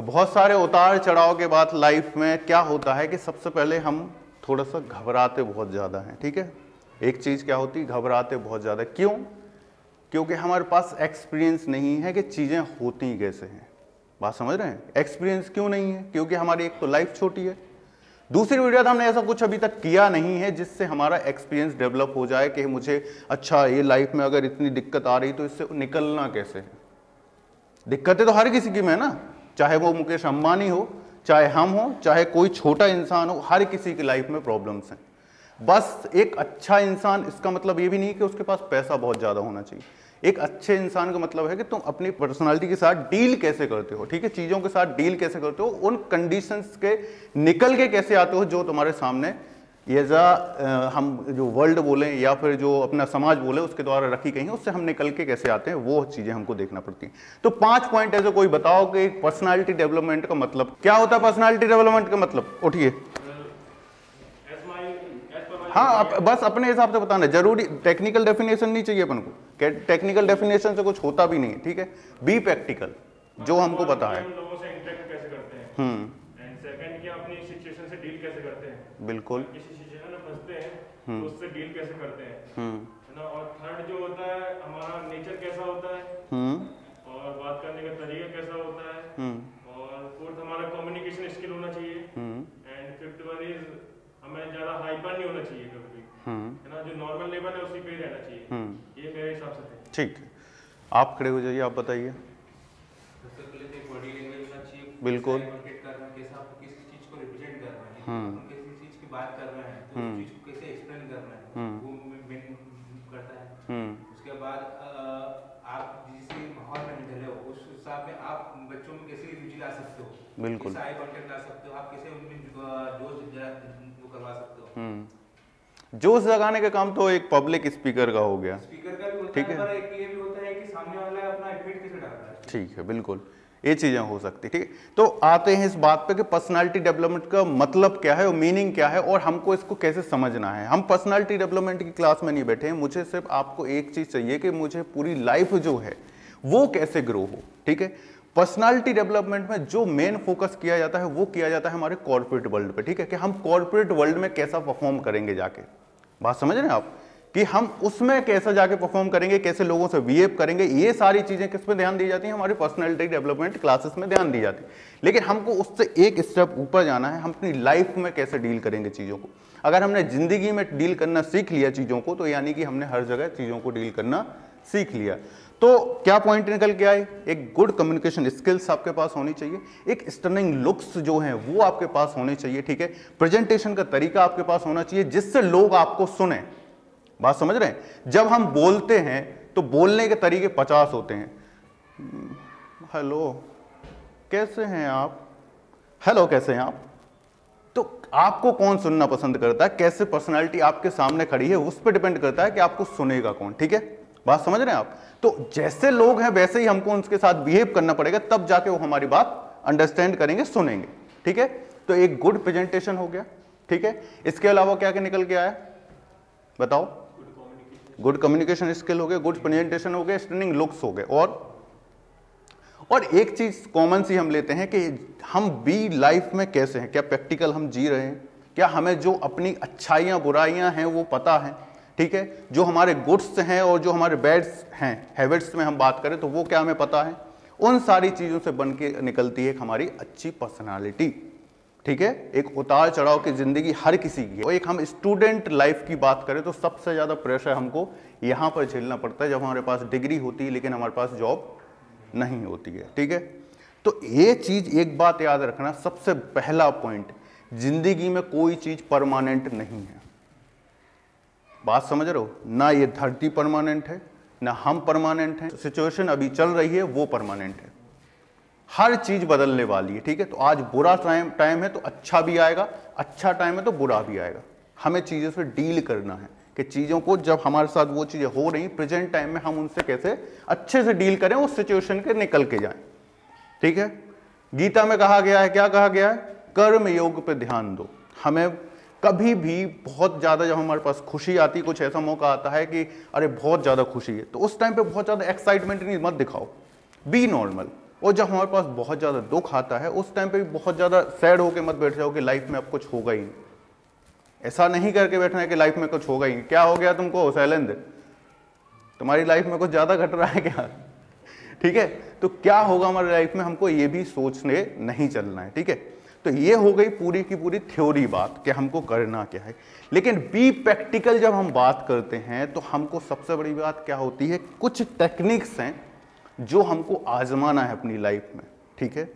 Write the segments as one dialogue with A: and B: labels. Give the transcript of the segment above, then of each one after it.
A: तो बहुत सारे उतार चढ़ाव के बाद लाइफ में क्या होता है कि सबसे पहले हम थोड़ा सा घबराते बहुत ज़्यादा हैं, ठीक है? एक चीज़ क्या होती है घबराते बहुत ज़्यादा। क्यों? क्योंकि हमारे पास एक्सपीरियंस नहीं है कि चीज़ें होती कैसे हैं। बात समझ रहे हैं? एक्सपीरियंस क्यों नहीं है? क्योंकि हमारी एक तो लाइफ छोटी है। दूसरी वीडियो हमने ऐसा कुछ अभी तक किया नहीं है जिससे हमारा एक्सपीरियंस डेवलप हो जाए कि मुझे अच्छा ये लाइफ में अगर इतनी दिक्कत आ रही तो इससे निकलना कैसे है? दिक्कतें तो हर किसी की में है ना? चाहे वो मुकेश अंबानी हो, चाहे हम हो, चाहे कोई छोटा इंसान हो, हर किसी की लाइफ में प्रॉब्लम्स हैं। बस एक अच्छा इंसान, इसका मतलब ये भी नहीं कि उसके पास पैसा बहुत ज़्यादा होना चाहिए। एक अच्छे इंसान का मतलब है कि तुम अपनी पर्सनालिटी के साथ डील कैसे करते हो, ठीक है? चीज़ों के साथ डील कैसे करते हो, उन कंडीशंस के निकल के कैसे आते हो जो तुम्हारे सामने एजा हम जो वर्ल्ड बोले या फिर जो अपना समाज बोले उसके द्वारा रखी गई है उससे हम निकल के कैसे आते हैं वो चीज़ें हमको देखना पड़ती हैं। तो पाँच पॉइंट ऐसे कोई बताओ कि पर्सनालिटी डेवलपमेंट का मतलब क्या होता है पर्सनालिटी डेवलपमेंट का मतलब? उठिए। हाँ आप बस अपने हिसाब से बताना ज़रूरी टेक्निकल डेफिनेशन नहीं चाहिए अपन को। टेक्निकल डेफिनेशन से कुछ होता भी नहीं है ठीक है? बी प्रैक्टिकल जो हमको पता है। हम्म। बिल्कुल
B: किसी सिचुएशन में फंसते हैं तो उससे डील कैसे करते हैं?
A: हम्म।
B: है ना? और थर्ड जो होता है हमारा नेचर कैसा होता है?
A: हम्म।
B: और बात करने का तरीका कैसा होता है?
A: हम्म।
B: और फोर्थ हमारा कम्युनिकेशन स्किल होना चाहिए।
A: Hmm.
B: And fifth one is हमें ज़्यादा हाइपर नहीं होना चाहिए कभी
A: हम्म।
B: है ना? जो नॉर्मल लेवल है उसी पे रहना चाहिए।
A: हम्म।
B: ये मेरे हिसाब से
A: ठीक। है आप खड़े हो जाइए आप बताइए।
C: तो बॉडी लैंग्वेज
A: बिल्कुल।
C: मार्केट करना है कैसे आपको किसी चीज़ को रिप्रेजेंट करना है
A: हम्म।
C: हम किसी चीज़ की बात कर रहे हैं तो
A: हम्म।
C: उस चीज़ को कैसे एक्सप्लेन करना है
A: हम्म।
C: वो मेन करता है
A: हम्म
C: उसके बाद अ, आप जिस माहौल में ढले हो उस हिसाब में आप बच्चों में कैसे रुचि ला सकते हो
A: बिल्कुल।
C: जोश
A: हम्म। जोश जगाने का काम तो एक पब्लिक स्पीकर का हो गया।
C: स्पीकर का भी होता
A: ठीक
C: है
A: है।
C: पर एक ये भी होता है कि सामने वाला अपना इफ़ेक्ट कैसे डालता है?
A: ठीक है बिल्कुल। ये चीज़ें हो सकती ठीक है। तो आते हैं इस बात पे कि पर्सनालिटी डेवलपमेंट का मतलब क्या है और मीनिंग क्या है और हमको इसको कैसे समझना है। हम पर्सनालिटी डेवलपमेंट की क्लास में नहीं बैठे हैं मुझे सिर्फ़ आपको एक चीज़ चाहिए कि मुझे पूरी लाइफ जो है वो कैसे ग्रो हो ठीक है? पर्सनालिटी डेवलपमेंट में जो मेन फोकस किया जाता है, वो किया जाता है हमारे कॉर्पोरेट वर्ल्ड पे, ठीक है? कि हम कॉर्पोरेट वर्ल्ड में कैसा परफॉर्म करेंगे जाके। बात समझ रहे हैं आप? कि हम उसमें कैसे जाके परफॉर्म करेंगे, कैसे लोगों से बिहेव करेंगे, ये सारी चीज़ें किसमें ध्यान दी जाती हैं? हमारी पर्सनैलिटी डेवलपमेंट क्लासेस में ध्यान दी जाती है। लेकिन हमको उससे एक स्टेप ऊपर जाना है, हम अपनी लाइफ में कैसे डील करेंगे चीज़ों को। अगर हमने ज़िंदगी में डील करना सीख लिया चीज़ों को तो यानी कि हमने हर जगह चीज़ों को डील करना सीख लिया। तो क्या पॉइंट निकल के आए? एक गुड कम्युनिकेशन स्किल्स आपके पास होनी चाहिए। एक स्टर्निंग लुक्स जो हैं, वो आपके पास होने चाहिए, ठीक है? प्रेजेंटेशन का तरीका आपके पास होना चाहिए, जिससे लोग आपको सुने। बात समझ रहे हैं? जब हम बोलते हैं तो बोलने के तरीके पचास होते हैं। हेलो, कैसे हैं आप? हेलो, कैसे हैं आप? तो आपको कौन सुनना पसंद करता है? कैसे पर्सनालिटी आपके सामने खड़ी है, उस पर डिपेंड करता है कि आपको सुनेगा कौन, ठीक है? बात समझ रहे हैं आप? तो जैसे लोग हैं, वैसे ही हमको उनके साथ बिहेव करना पड़ेगा, तब जाके वो हमारी बात अंडरस्टैंड करेंगे, सुनेंगे। ठीक है? तो एक गुड प्रेजेंटेशन हो गया। ठीक है? इसके अलावा क्या क्या निकल के आया? बताओ। गुड कम्युनिकेशन स्किल हो गए गुड प्रेजेंटेशन हो गए स्टर्निंग लुक्स हो गए। और और एक चीज़ कॉमन सी हम लेते हैं कि हम बी लाइफ में कैसे हैं? क्या प्रैक्टिकल हम जी रहे हैं? क्या हमें जो अपनी अच्छाइयाँ, बुराइयाँ हैं, वो पता है? ठीक है? जो हमारे गुड्स हैं और जो हमारे बैड्स हैं, हैबिट्स में हम बात करें तो वो क्या हमें पता है? उन सारी चीज़ों से बन के निकलती है हमारी अच्छी पर्सनालिटी ठीक है? एक उतार चढ़ाव की ज़िंदगी हर किसी की और एक हम स्टूडेंट लाइफ की बात करें तो सबसे ज़्यादा प्रेशर हमको यहाँ पर झेलना पड़ता है जब हमारे पास डिग्री होती है लेकिन हमारे पास जॉब नहीं होती है। ठीक है? तो ये चीज़ एक बात याद रखना सबसे पहला पॉइंट ज़िंदगी में कोई चीज़ परमानेंट नहीं है। बात समझ रहे हो? ना ये धरती परमानेंट है, ना हम परमानेंट हैं। सिचुएशन अभी चल रही है, वो परमानेंट है। हर चीज़ बदलने वाली है, ठीक है? तो आज बुरा टाइम टाइम है तो अच्छा भी आएगा अच्छा टाइम है तो बुरा भी आएगा। हमें चीज़ों से डील करना है कि चीज़ों को जब हमारे साथ वो चीज़ें हो रही प्रेजेंट टाइम में हम उनसे कैसे अच्छे से डील करें, उस सिचुएशन के निकल के जाएँ। ठीक है? गीता में कहा गया है, क्या कहा गया है? कर्म योग पे ध्यान दो। हमें कभी भी बहुत ज़्यादा जब हमारे पास खुशी आती कुछ ऐसा मौका आता है कि, अरे, बहुत ज़्यादा खुशी है। तो उस टाइम पे बहुत ज़्यादा एक्साइटमेंट नहीं, मत दिखाओ। बी नॉर्मल और जब हमारे पास बहुत ज़्यादा दुख आता है, उस टाइम पे भी बहुत ज़्यादा सैड होकर मत बैठ जाओ कि लाइफ में अब कुछ होगा ही नहीं। ऐसा नहीं करके बैठना है कि लाइफ में कुछ होगा ही नहीं। क्या हो गया तुमको शैलेंद्र तुम्हारी लाइफ में कुछ ज़्यादा घट रहा है क्या? ठीक है? तो क्या होगा हमारी लाइफ में? हमको ये भी सोचने नहीं चलना है, ठीक है? तो ये हो गई पूरी की पूरी थ्योरी बात कि हमको करना क्या है। लेकिन बी प्रैक्टिकल जब हम बात करते हैं तो हमको सबसे बड़ी बात क्या होती है? कुछ टेक्निक्स हैं जो हमको आजमाना है अपनी लाइफ में, ठीक है?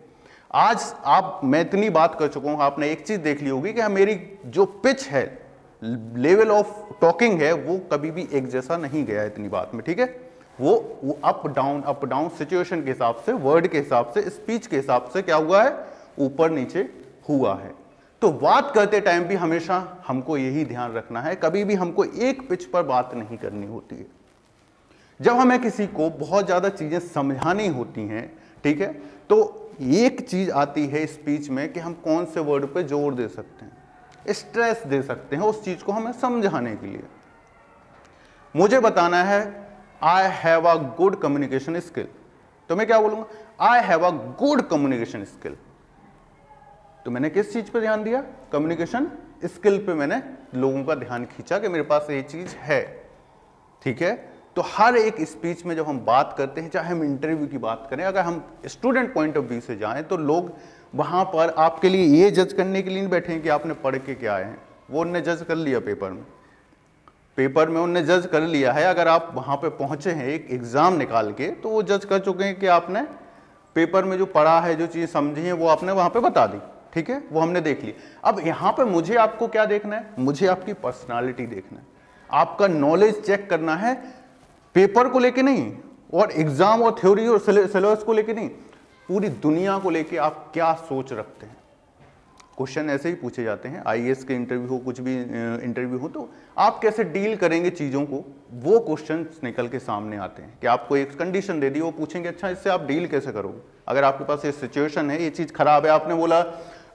A: आज आप, मैं इतनी बात कर चुका हूँ, आपने एक चीज़ देख ली होगी कि मेरी जो पिच है लेवल ऑफ़ टॉकिंग है, वो कभी भी एक जैसा नहीं गया इतनी बात में, ठीक है? वो वो up down up down situation के हिसाब से वर्ड के हिसाब से स्पीच के हिसाब से क्या हुआ है? ऊपर नीचे हुआ है। तो बात करते टाइम भी हमेशा हमको यही ध्यान रखना है, कभी भी हमको एक पिच पर बात नहीं करनी होती है। जब हमें किसी को बहुत ज़्यादा चीज़ें समझानी होती हैं, ठीक है तो एक चीज़ आती है स्पीच में कि हम कौन से वर्ड पे ज़ोर दे सकते हैं स्ट्रेस दे सकते हैं उस चीज़ को हमें समझाने के लिए। मुझे बताना है I have a good communication skill तो मैं क्या बोलूँगा? I have a good communication skill तो मैंने किस चीज़ पर ध्यान दिया? कम्युनिकेशन स्किल पे मैंने लोगों का ध्यान खींचा कि मेरे पास ये चीज़ है। ठीक है? तो हर एक स्पीच में जब हम बात करते हैं, चाहे हम इंटरव्यू की बात करें, अगर हम स्टूडेंट पॉइंट ऑफ़ व्यू से जाएँ तो लोग वहाँ पर आपके लिए ये जज करने के लिए नहीं बैठे हैं कि आपने पढ़ के क्या आए हैं। वो उनने जज कर लिया पेपर में। पेपर में उनने जज कर लिया है। अगर आप वहाँ पे पहुँचे हैं, एक एग्ज़ाम निकाल के तो वो जज कर चुके हैं कि आपने पेपर में जो पढ़ा है, जो चीज़ समझी है, वो आपने वहाँ पे बता दी। ठीक है? वो हमने देख ली। अब यहाँ पे मुझे आपको क्या देखना है? मुझे आपकी पर्सनालिटी देखना है। आपका नॉलेज चेक करना है पेपर को लेके नहीं, और एग्ज़ाम और थ्योरी और सिलेबस को लेके नहीं, पूरी दुनिया को लेके आप क्या सोच रखते हैं? क्वेश्चन ऐसे ही पूछे जाते हैं। आईएएस के इंटरव्यू हो, कुछ भी इंटरव्यू हो तो आप कैसे डील करेंगे चीज़ों को? वो क्वेश्चन निकल के सामने आते हैं कि आपको एक कंडीशन दे दी, वो पूछेंगे अच्छा इससे आप डील कैसे करोगे? अगर आपके पास ये सिचुएशन है, ये चीज़ खराब है, आपने बोला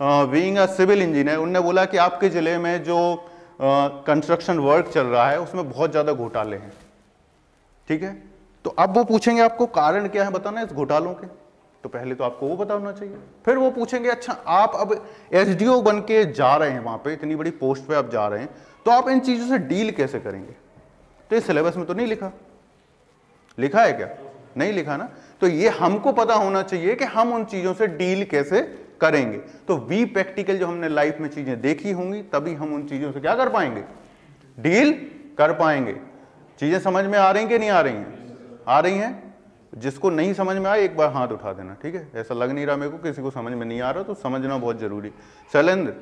A: बीइंग अ सिविल इंजीनियर उनने बोला कि आपके ज़िले में जो कंस्ट्रक्शन वर्क चल रहा है, उसमें बहुत ज़्यादा घोटाले हैं। ठीक है? तो अब वो पूछेंगे आपको कारण क्या है बताना इस घोटालों के। तो पहले तो आपको वो पता होना चाहिए। फिर वो पूछेंगे अच्छा आप अब एस बन के जा रहे हैं वहाँ पे, इतनी बड़ी पोस्ट पे आप जा रहे हैं तो आप इन चीज़ों से डील कैसे करेंगे? तो ये सिलेबस में तो नहीं लिखा। लिखा है क्या? नहीं लिखा ना? तो ये हमको पता होना चाहिए कि हम उन चीज़ों से डील कैसे करेंगे। तो वी प्रैक्टिकल जो हमने लाइफ में चीज़ें देखी होंगी, तभी हम उन चीज़ों से क्या कर पाएँगे? डील कर पाएँगे। चीज़ें समझ में आ रही कि नहीं आ रही हैं? आ रही हैं। जिसको नहीं समझ में आए, एक बार हाथ उठा देना, ठीक है? ऐसा लग नहीं रहा मेरे को किसी को समझ में नहीं आ रहा तो समझना बहुत ज़रूरी। शैलेंद्र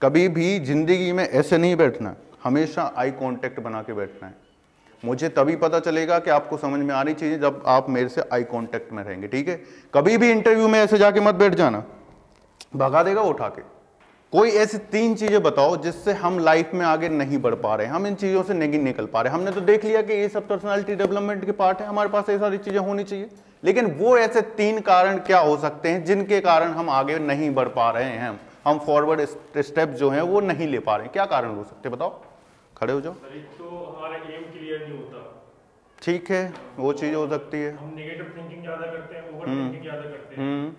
A: कभी भी ज़िंदगी में ऐसे नहीं बैठना, हमेशा आई कांटेक्ट बना के बैठना है। मुझे तभी पता चलेगा कि आपको समझ में आ रही चीज़ें जब आप मेरे से आई कांटेक्ट में रहेंगे, ठीक है? कभी भी इंटरव्यू में ऐसे जाके मत बैठ जाना। भगा देगा उठा के। कोई ऐसी तीन चीज़ें बताओ जिससे हम लाइफ में आगे नहीं बढ़ पा रहे हम इन चीज़ों से नहीं निकल पा रहे हमने तो देख लिया कि ये सब पर्सनालिटी डेवलपमेंट के पार्ट है हमारे पास ये सारी चीज़ें होनी चाहिए। लेकिन वो ऐसे तीन कारण क्या हो सकते हैं जिनके कारण हम आगे नहीं बढ़ पा रहे हैं? हम फॉरवर्ड स्टेप जो है वो नहीं ले पा रहे हैं। क्या कारण हो सकते बताओ? खड़े हो जाओ।
B: तो हमारा एम क्लियर नहीं होता।
A: ठीक है वो चीज़ हो सकती है।
B: हम नेगेटिव थिंकिंग ज़्यादा करते हैं ओवर थिंकिंग ज़्यादा करते हैं।
A: हम्म।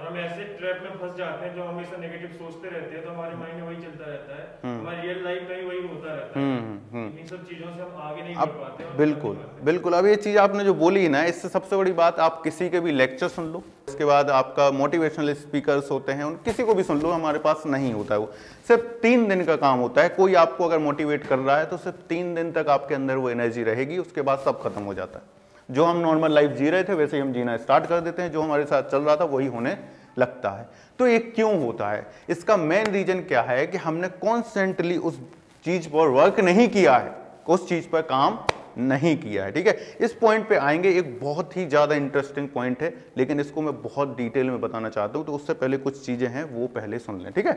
B: और हम ऐसे ट्रैप में फंस जाते हैं जो हमेशा नेगेटिव सोचते रहते हैं तो हमारे माइंड में वही चलता रहता है। हमारी रियल लाइफ में वही होता रहता है। इन सब चीज़ों से हम आगे नहीं बढ़ पाते
A: बिल्कुल बिल्कुल। अब ये चीज़ आपने जो बोली ना इससे सबसे बड़ी बात आप किसी के भी लेक्चर सुन लो। इसके बाद आपका मोटिवेशनल स्पीकर्स होते हैं उन किसी को भी सुन लो हमारे पास नहीं होता है वो। सिर्फ़ तीन दिन का काम होता है। कोई आपको अगर मोटिवेट कर रहा है तो सिर्फ़ तीन दिन तक आपके अंदर वो एनर्जी रहेगी उसके बाद सब खत्म हो जाता है। जो हम नॉर्मल लाइफ जी रहे थे, वैसे ही हम जीना स्टार्ट कर देते हैं। जो हमारे साथ चल रहा था, वही होने लगता है। तो ये क्यों होता है? इसका मेन रीजन क्या है कि हमने कॉन्स्टेंटली उस चीज़ पर वर्क नहीं किया है। उस चीज़ पर काम नहीं किया है, ठीक है? इस पॉइंट पे आएँगे, एक बहुत ही ज़्यादा इंटरेस्टिंग पॉइंट है, लेकिन इसको मैं बहुत डिटेल में बताना चाहता हूँ तो उससे पहले कुछ चीज़ें हैं, वो पहले सुन लें, ठीक है?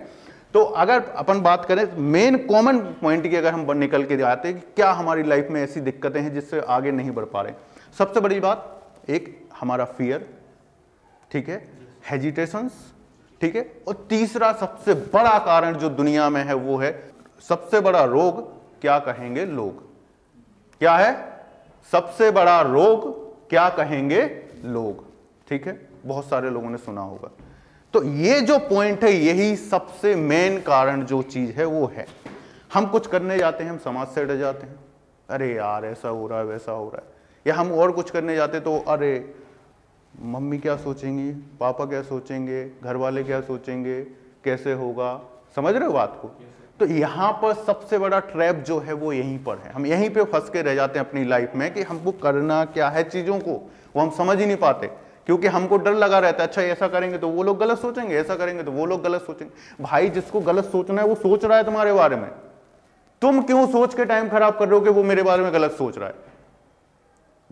A: तो अगर अपन बात करें मेन कॉमन पॉइंट की अगर हम निकल के आते हैं कि क्या हमारी लाइफ में ऐसी दिक्कतें हैं जिससे आगे नहीं बढ़ पा रहे सबसे बड़ी बात, एक, हमारा फियर ठीक है? हेजिटेशंस ठीक है? और तीसरा सबसे बड़ा कारण जो दुनिया में है वो है, सबसे बड़ा रोग क्या कहेंगे लोग? क्या है? सबसे बड़ा रोग क्या कहेंगे लोग? ठीक है? बहुत सारे लोगों ने सुना होगा। तो ये जो पॉइंट है, यही सबसे मेन कारण जो चीज़ है, वो है। हम कुछ करने जाते हैं, हम समाज से डर जाते हैं। अरे यार, ऐसा हो रहा है, वैसा हो रहा है। या हम और कुछ करने जाते तो अरे, मम्मी क्या सोचेंगी? पापा क्या सोचेंगे? घर वाले क्या सोचेंगे? कैसे होगा? समझ रहे हो बात को? तो यहाँ पर सबसे बड़ा ट्रैप जो है वो यहीं पर है। हम यहीं पे फंस के रह जाते हैं अपनी लाइफ में कि हमको करना क्या है चीज़ों को। वो हम समझ ही नहीं पाते, क्योंकि हमको डर लगा रहता है अच्छा ऐसा करेंगे तो वो लोग गलत सोचेंगे, ऐसा करेंगे तो वो लोग गलत सोचेंगे। भाई, जिसको गलत सोचना है, वो सोच रहा है तुम्हारे बारे में। तुम क्यों सोच के टाइम खराब कर रहे हो कि वो मेरे बारे में गलत सोच रहा है?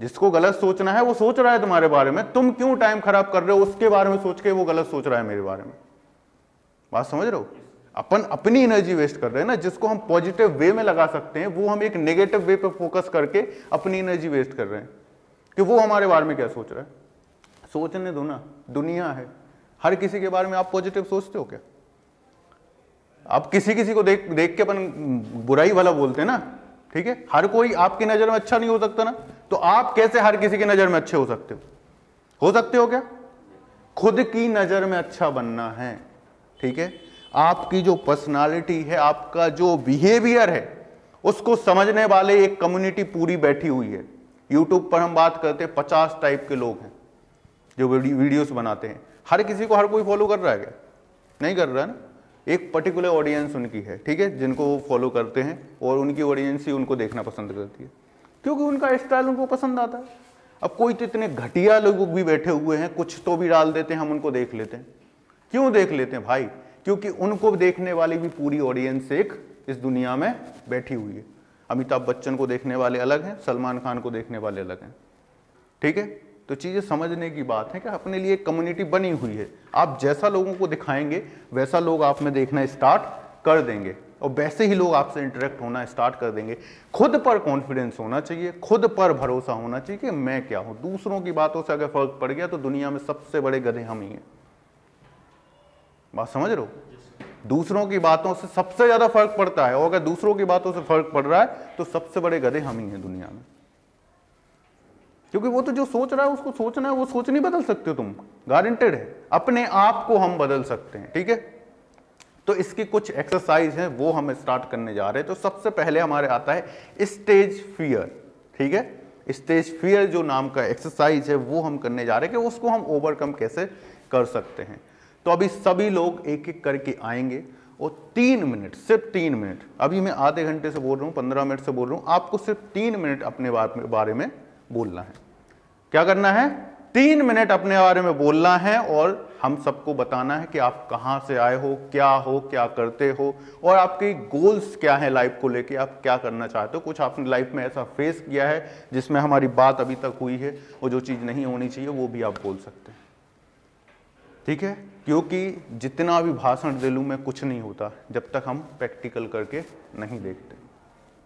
A: जिसको गलत सोचना है, वो सोच रहा है तुम्हारे बारे में। तुम क्यों टाइम खराब कर रहे हो, उसके बारे में सोच के वो गलत सोच रहा है मेरे बारे में। बात समझ रहे हो? अपन अपनी एनर्जी वेस्ट कर रहे हैं ना, जिसको हम पॉजिटिव वे में लगा सकते हैं, वो हम एक नेगेटिव वे पे फोकस करके अपनी एनर्जी वेस्ट कर रहे हैं। कि वो हमारे बारे में क्या सोच रहा है? सोचने दो ना, दुनिया है। हर किसी के बारे में आप पॉजिटिव सोचते हो क्या? आप किसी किसी को देख देख के अपन बुराई वाला बोलते हैं ना, ठीक है? हर कोई आपकी नज़र में अच्छा नहीं हो सकता ना। तो आप कैसे हर किसी की नज़र में अच्छे हो सकते हो? हो सकते हो क्या? खुद की नज़र में अच्छा बनना है, ठीक है? आपकी जो पर्सनालिटी है, आपका जो बिहेवियर है, उसको समझने वाले एक कम्युनिटी पूरी बैठी हुई है। यूट्यूब पर हम बात करते हैं, पचास टाइप के लोग हैं जो वीडियोस बनाते हैं। हर किसी को हर कोई फॉलो कर रहा है क्या? नहीं कर रहा है ना? एक पर्टिकुलर ऑडियंस उनकी है, ठीक है? जिनको वो फॉलो करते हैं और उनकी ऑडियंस ही उनको देखना पसंद करती है। क्योंकि उनका स्टाइल उनको पसंद आता है। अब कोई तो इतने घटिया लोग भी बैठे हुए हैं, कुछ तो भी डाल देते हैं, हम उनको देख लेते हैं। क्यों देख लेते हैं भाई? क्योंकि उनको देखने वाली भी पूरी ऑडियंस एक इस दुनिया में बैठी हुई है। अमिताभ बच्चन को देखने वाले अलग हैं, सलमान खान को देखने वाले अलग हैं। ठीक है? तो चीज़ें समझने की बात है कि अपने लिए एक कम्युनिटी बनी हुई है। आप जैसा लोगों को दिखाएँगे, वैसा लोग आप में देखना स्टार्ट कर देंगे। और वैसे ही लोग आपसे इंटरेक्ट होना स्टार्ट कर देंगे। खुद पर कॉन्फिडेंस होना चाहिए, खुद पर भरोसा होना चाहिए कि मैं क्या हूँ। दूसरों की बातों से अगर फ़र्क पड़ गया तो दुनिया में सबसे बड़े गधे हम ही हैं। बात समझ रहे हो? दूसरों की बातों से सबसे ज़्यादा फ़र्क पड़ता है। और अगर दूसरों की बातों से फ़र्क पड़ रहा है तो सबसे बड़े गधे हम ही हैं दुनिया में। क्योंकि वो तो जो सोच रहा है, उसको सोचना है, वो सोच नहीं बदल सकते तुम। गारंटेड है। अपने आप को हम बदल सकते हैं, ठीक है? तो इसकी कुछ एक्सरसाइज है, वो हम स्टार्ट करने जा रहे हैं। तो सबसे पहले हमारे आता है स्टेज फियर ठीक है? स्टेज फियर जो नाम का एक्सरसाइज है, वो हम करने जा रहे हैं कि उसको हम ओवरकम कैसे कर सकते हैं। तो अभी सभी लोग एक एक करके आएँगे और तीन मिनट सिर्फ़ तीन मिनट अभी मैं आधे घंटे से बोल रहा हूँ, पंद्रह मिनट से बोल रहा हूँ। आपको सिर्फ़ तीन मिनट अपने बारे में बोलना है। क्या करना है? तीन मिनट अपने बारे में बोलना है और हम सबको बताना है कि आप कहाँ से आए हो, क्या हो, क्या करते हो और आपके गोल्स क्या है लाइफ को लेके, आप क्या करना चाहते हो। कुछ आपने लाइफ में ऐसा फेस किया है जिसमें हमारी बात अभी तक हुई है और जो चीज़ नहीं होनी चाहिए, वो भी आप बोल सकते हैं। ठीक है? क्योंकि जितना भी भाषण दे लूँ मैं, कुछ नहीं होता जब तक हम प्रैक्टिकल करके नहीं देखते।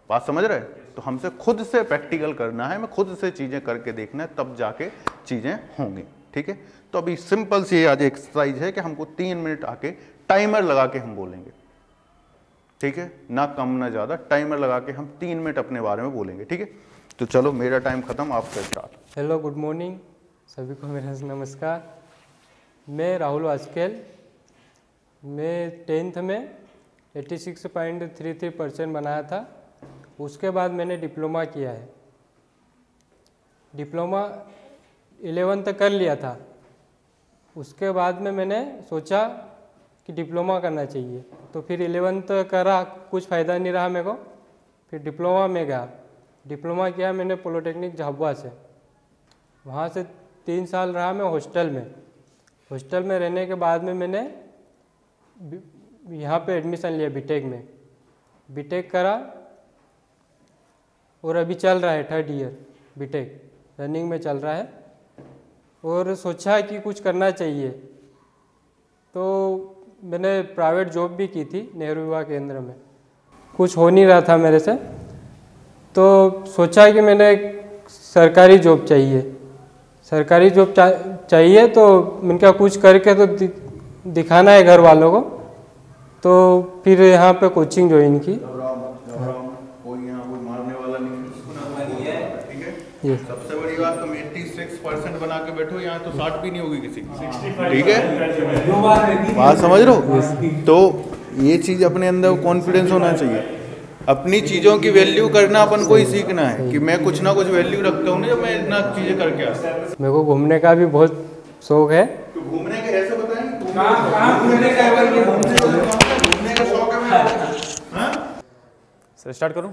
A: बात समझ रहे तो हमसे खुद से प्रैक्टिकल करना है, मैं खुद से चीज़ें करके देखना है, तब जाके चीज़ें होंगी। ठीक है? तो अभी सिंपल सी आज एक्सरसाइज है कि हमको तीन मिनट आके टाइमर लगा के हम बोलेंगे। ठीक है? ना कम, ना ज़्यादा टाइमर लगा के हम तीन मिनट अपने बारे में बोलेंगे, ठीक है? तो चलो, मेरा टाइम खत्म, आपका स्टार्ट
D: हेलो गुड मॉर्निंग सभी को मेरा नमस्कार। मैं राहुल वास्केल। मैं टेंथ में 86.33 परसेंट बनाया था। उसके बाद मैंने डिप्लोमा किया है। डिप्लोमा इलेवन तक कर लिया था। उसके बाद में मैंने सोचा कि डिप्लोमा करना चाहिए। तो फिर इलेवंथ करा, कुछ फ़ायदा नहीं रहा मेरे को। फिर डिप्लोमा में गया। डिप्लोमा किया मैंने पोलोटेक्निक झाबुआ से। वहाँ से तीन साल रहा मैं हॉस्टल में। हॉस्टल में रहने के बाद में मैंने यहाँ पे एडमिशन लिया बीटेक में। बीटेक करा और अभी चल रहा है थर्ड ईयर बीटेक रनिंग में चल रहा है। और सोचा कि कुछ करना चाहिए। तो मैंने प्राइवेट जॉब भी की थी नेहरू युवा केंद्र में। कुछ हो नहीं रहा था मेरे से। तो सोचा कि मैंने सरकारी जॉब चाहिए। सरकारी जॉब चा, चाहिए तो उनका कुछ करके तो दि, दिखाना है घर वालों को। तो फिर यहाँ पे कोचिंग ज्वाइन की।
A: सबसे बड़ी बात तो 86 सिक्स बैठो यहाँ तो साठ भी नहीं होगी किसी की। ठीक है? बात समझ रहे हो? तो ये चीज़ अपने अंदर कॉन्फिडेंस होना चाहिए। अपनी चीज़ों की वैल्यू करना अपन को ही सीखना है कि मैं कुछ ना कुछ वैल्यू रखता हूँ ना जब मैं इतना चीज़ें करके आता हूँ।
D: मेरे को घूमने का भी बहुत शौक है।
A: तो घूमने के ऐसे बताएँ घूमने का घूमने का शौक है हाँ?
E: सर स्टार्ट करूँ?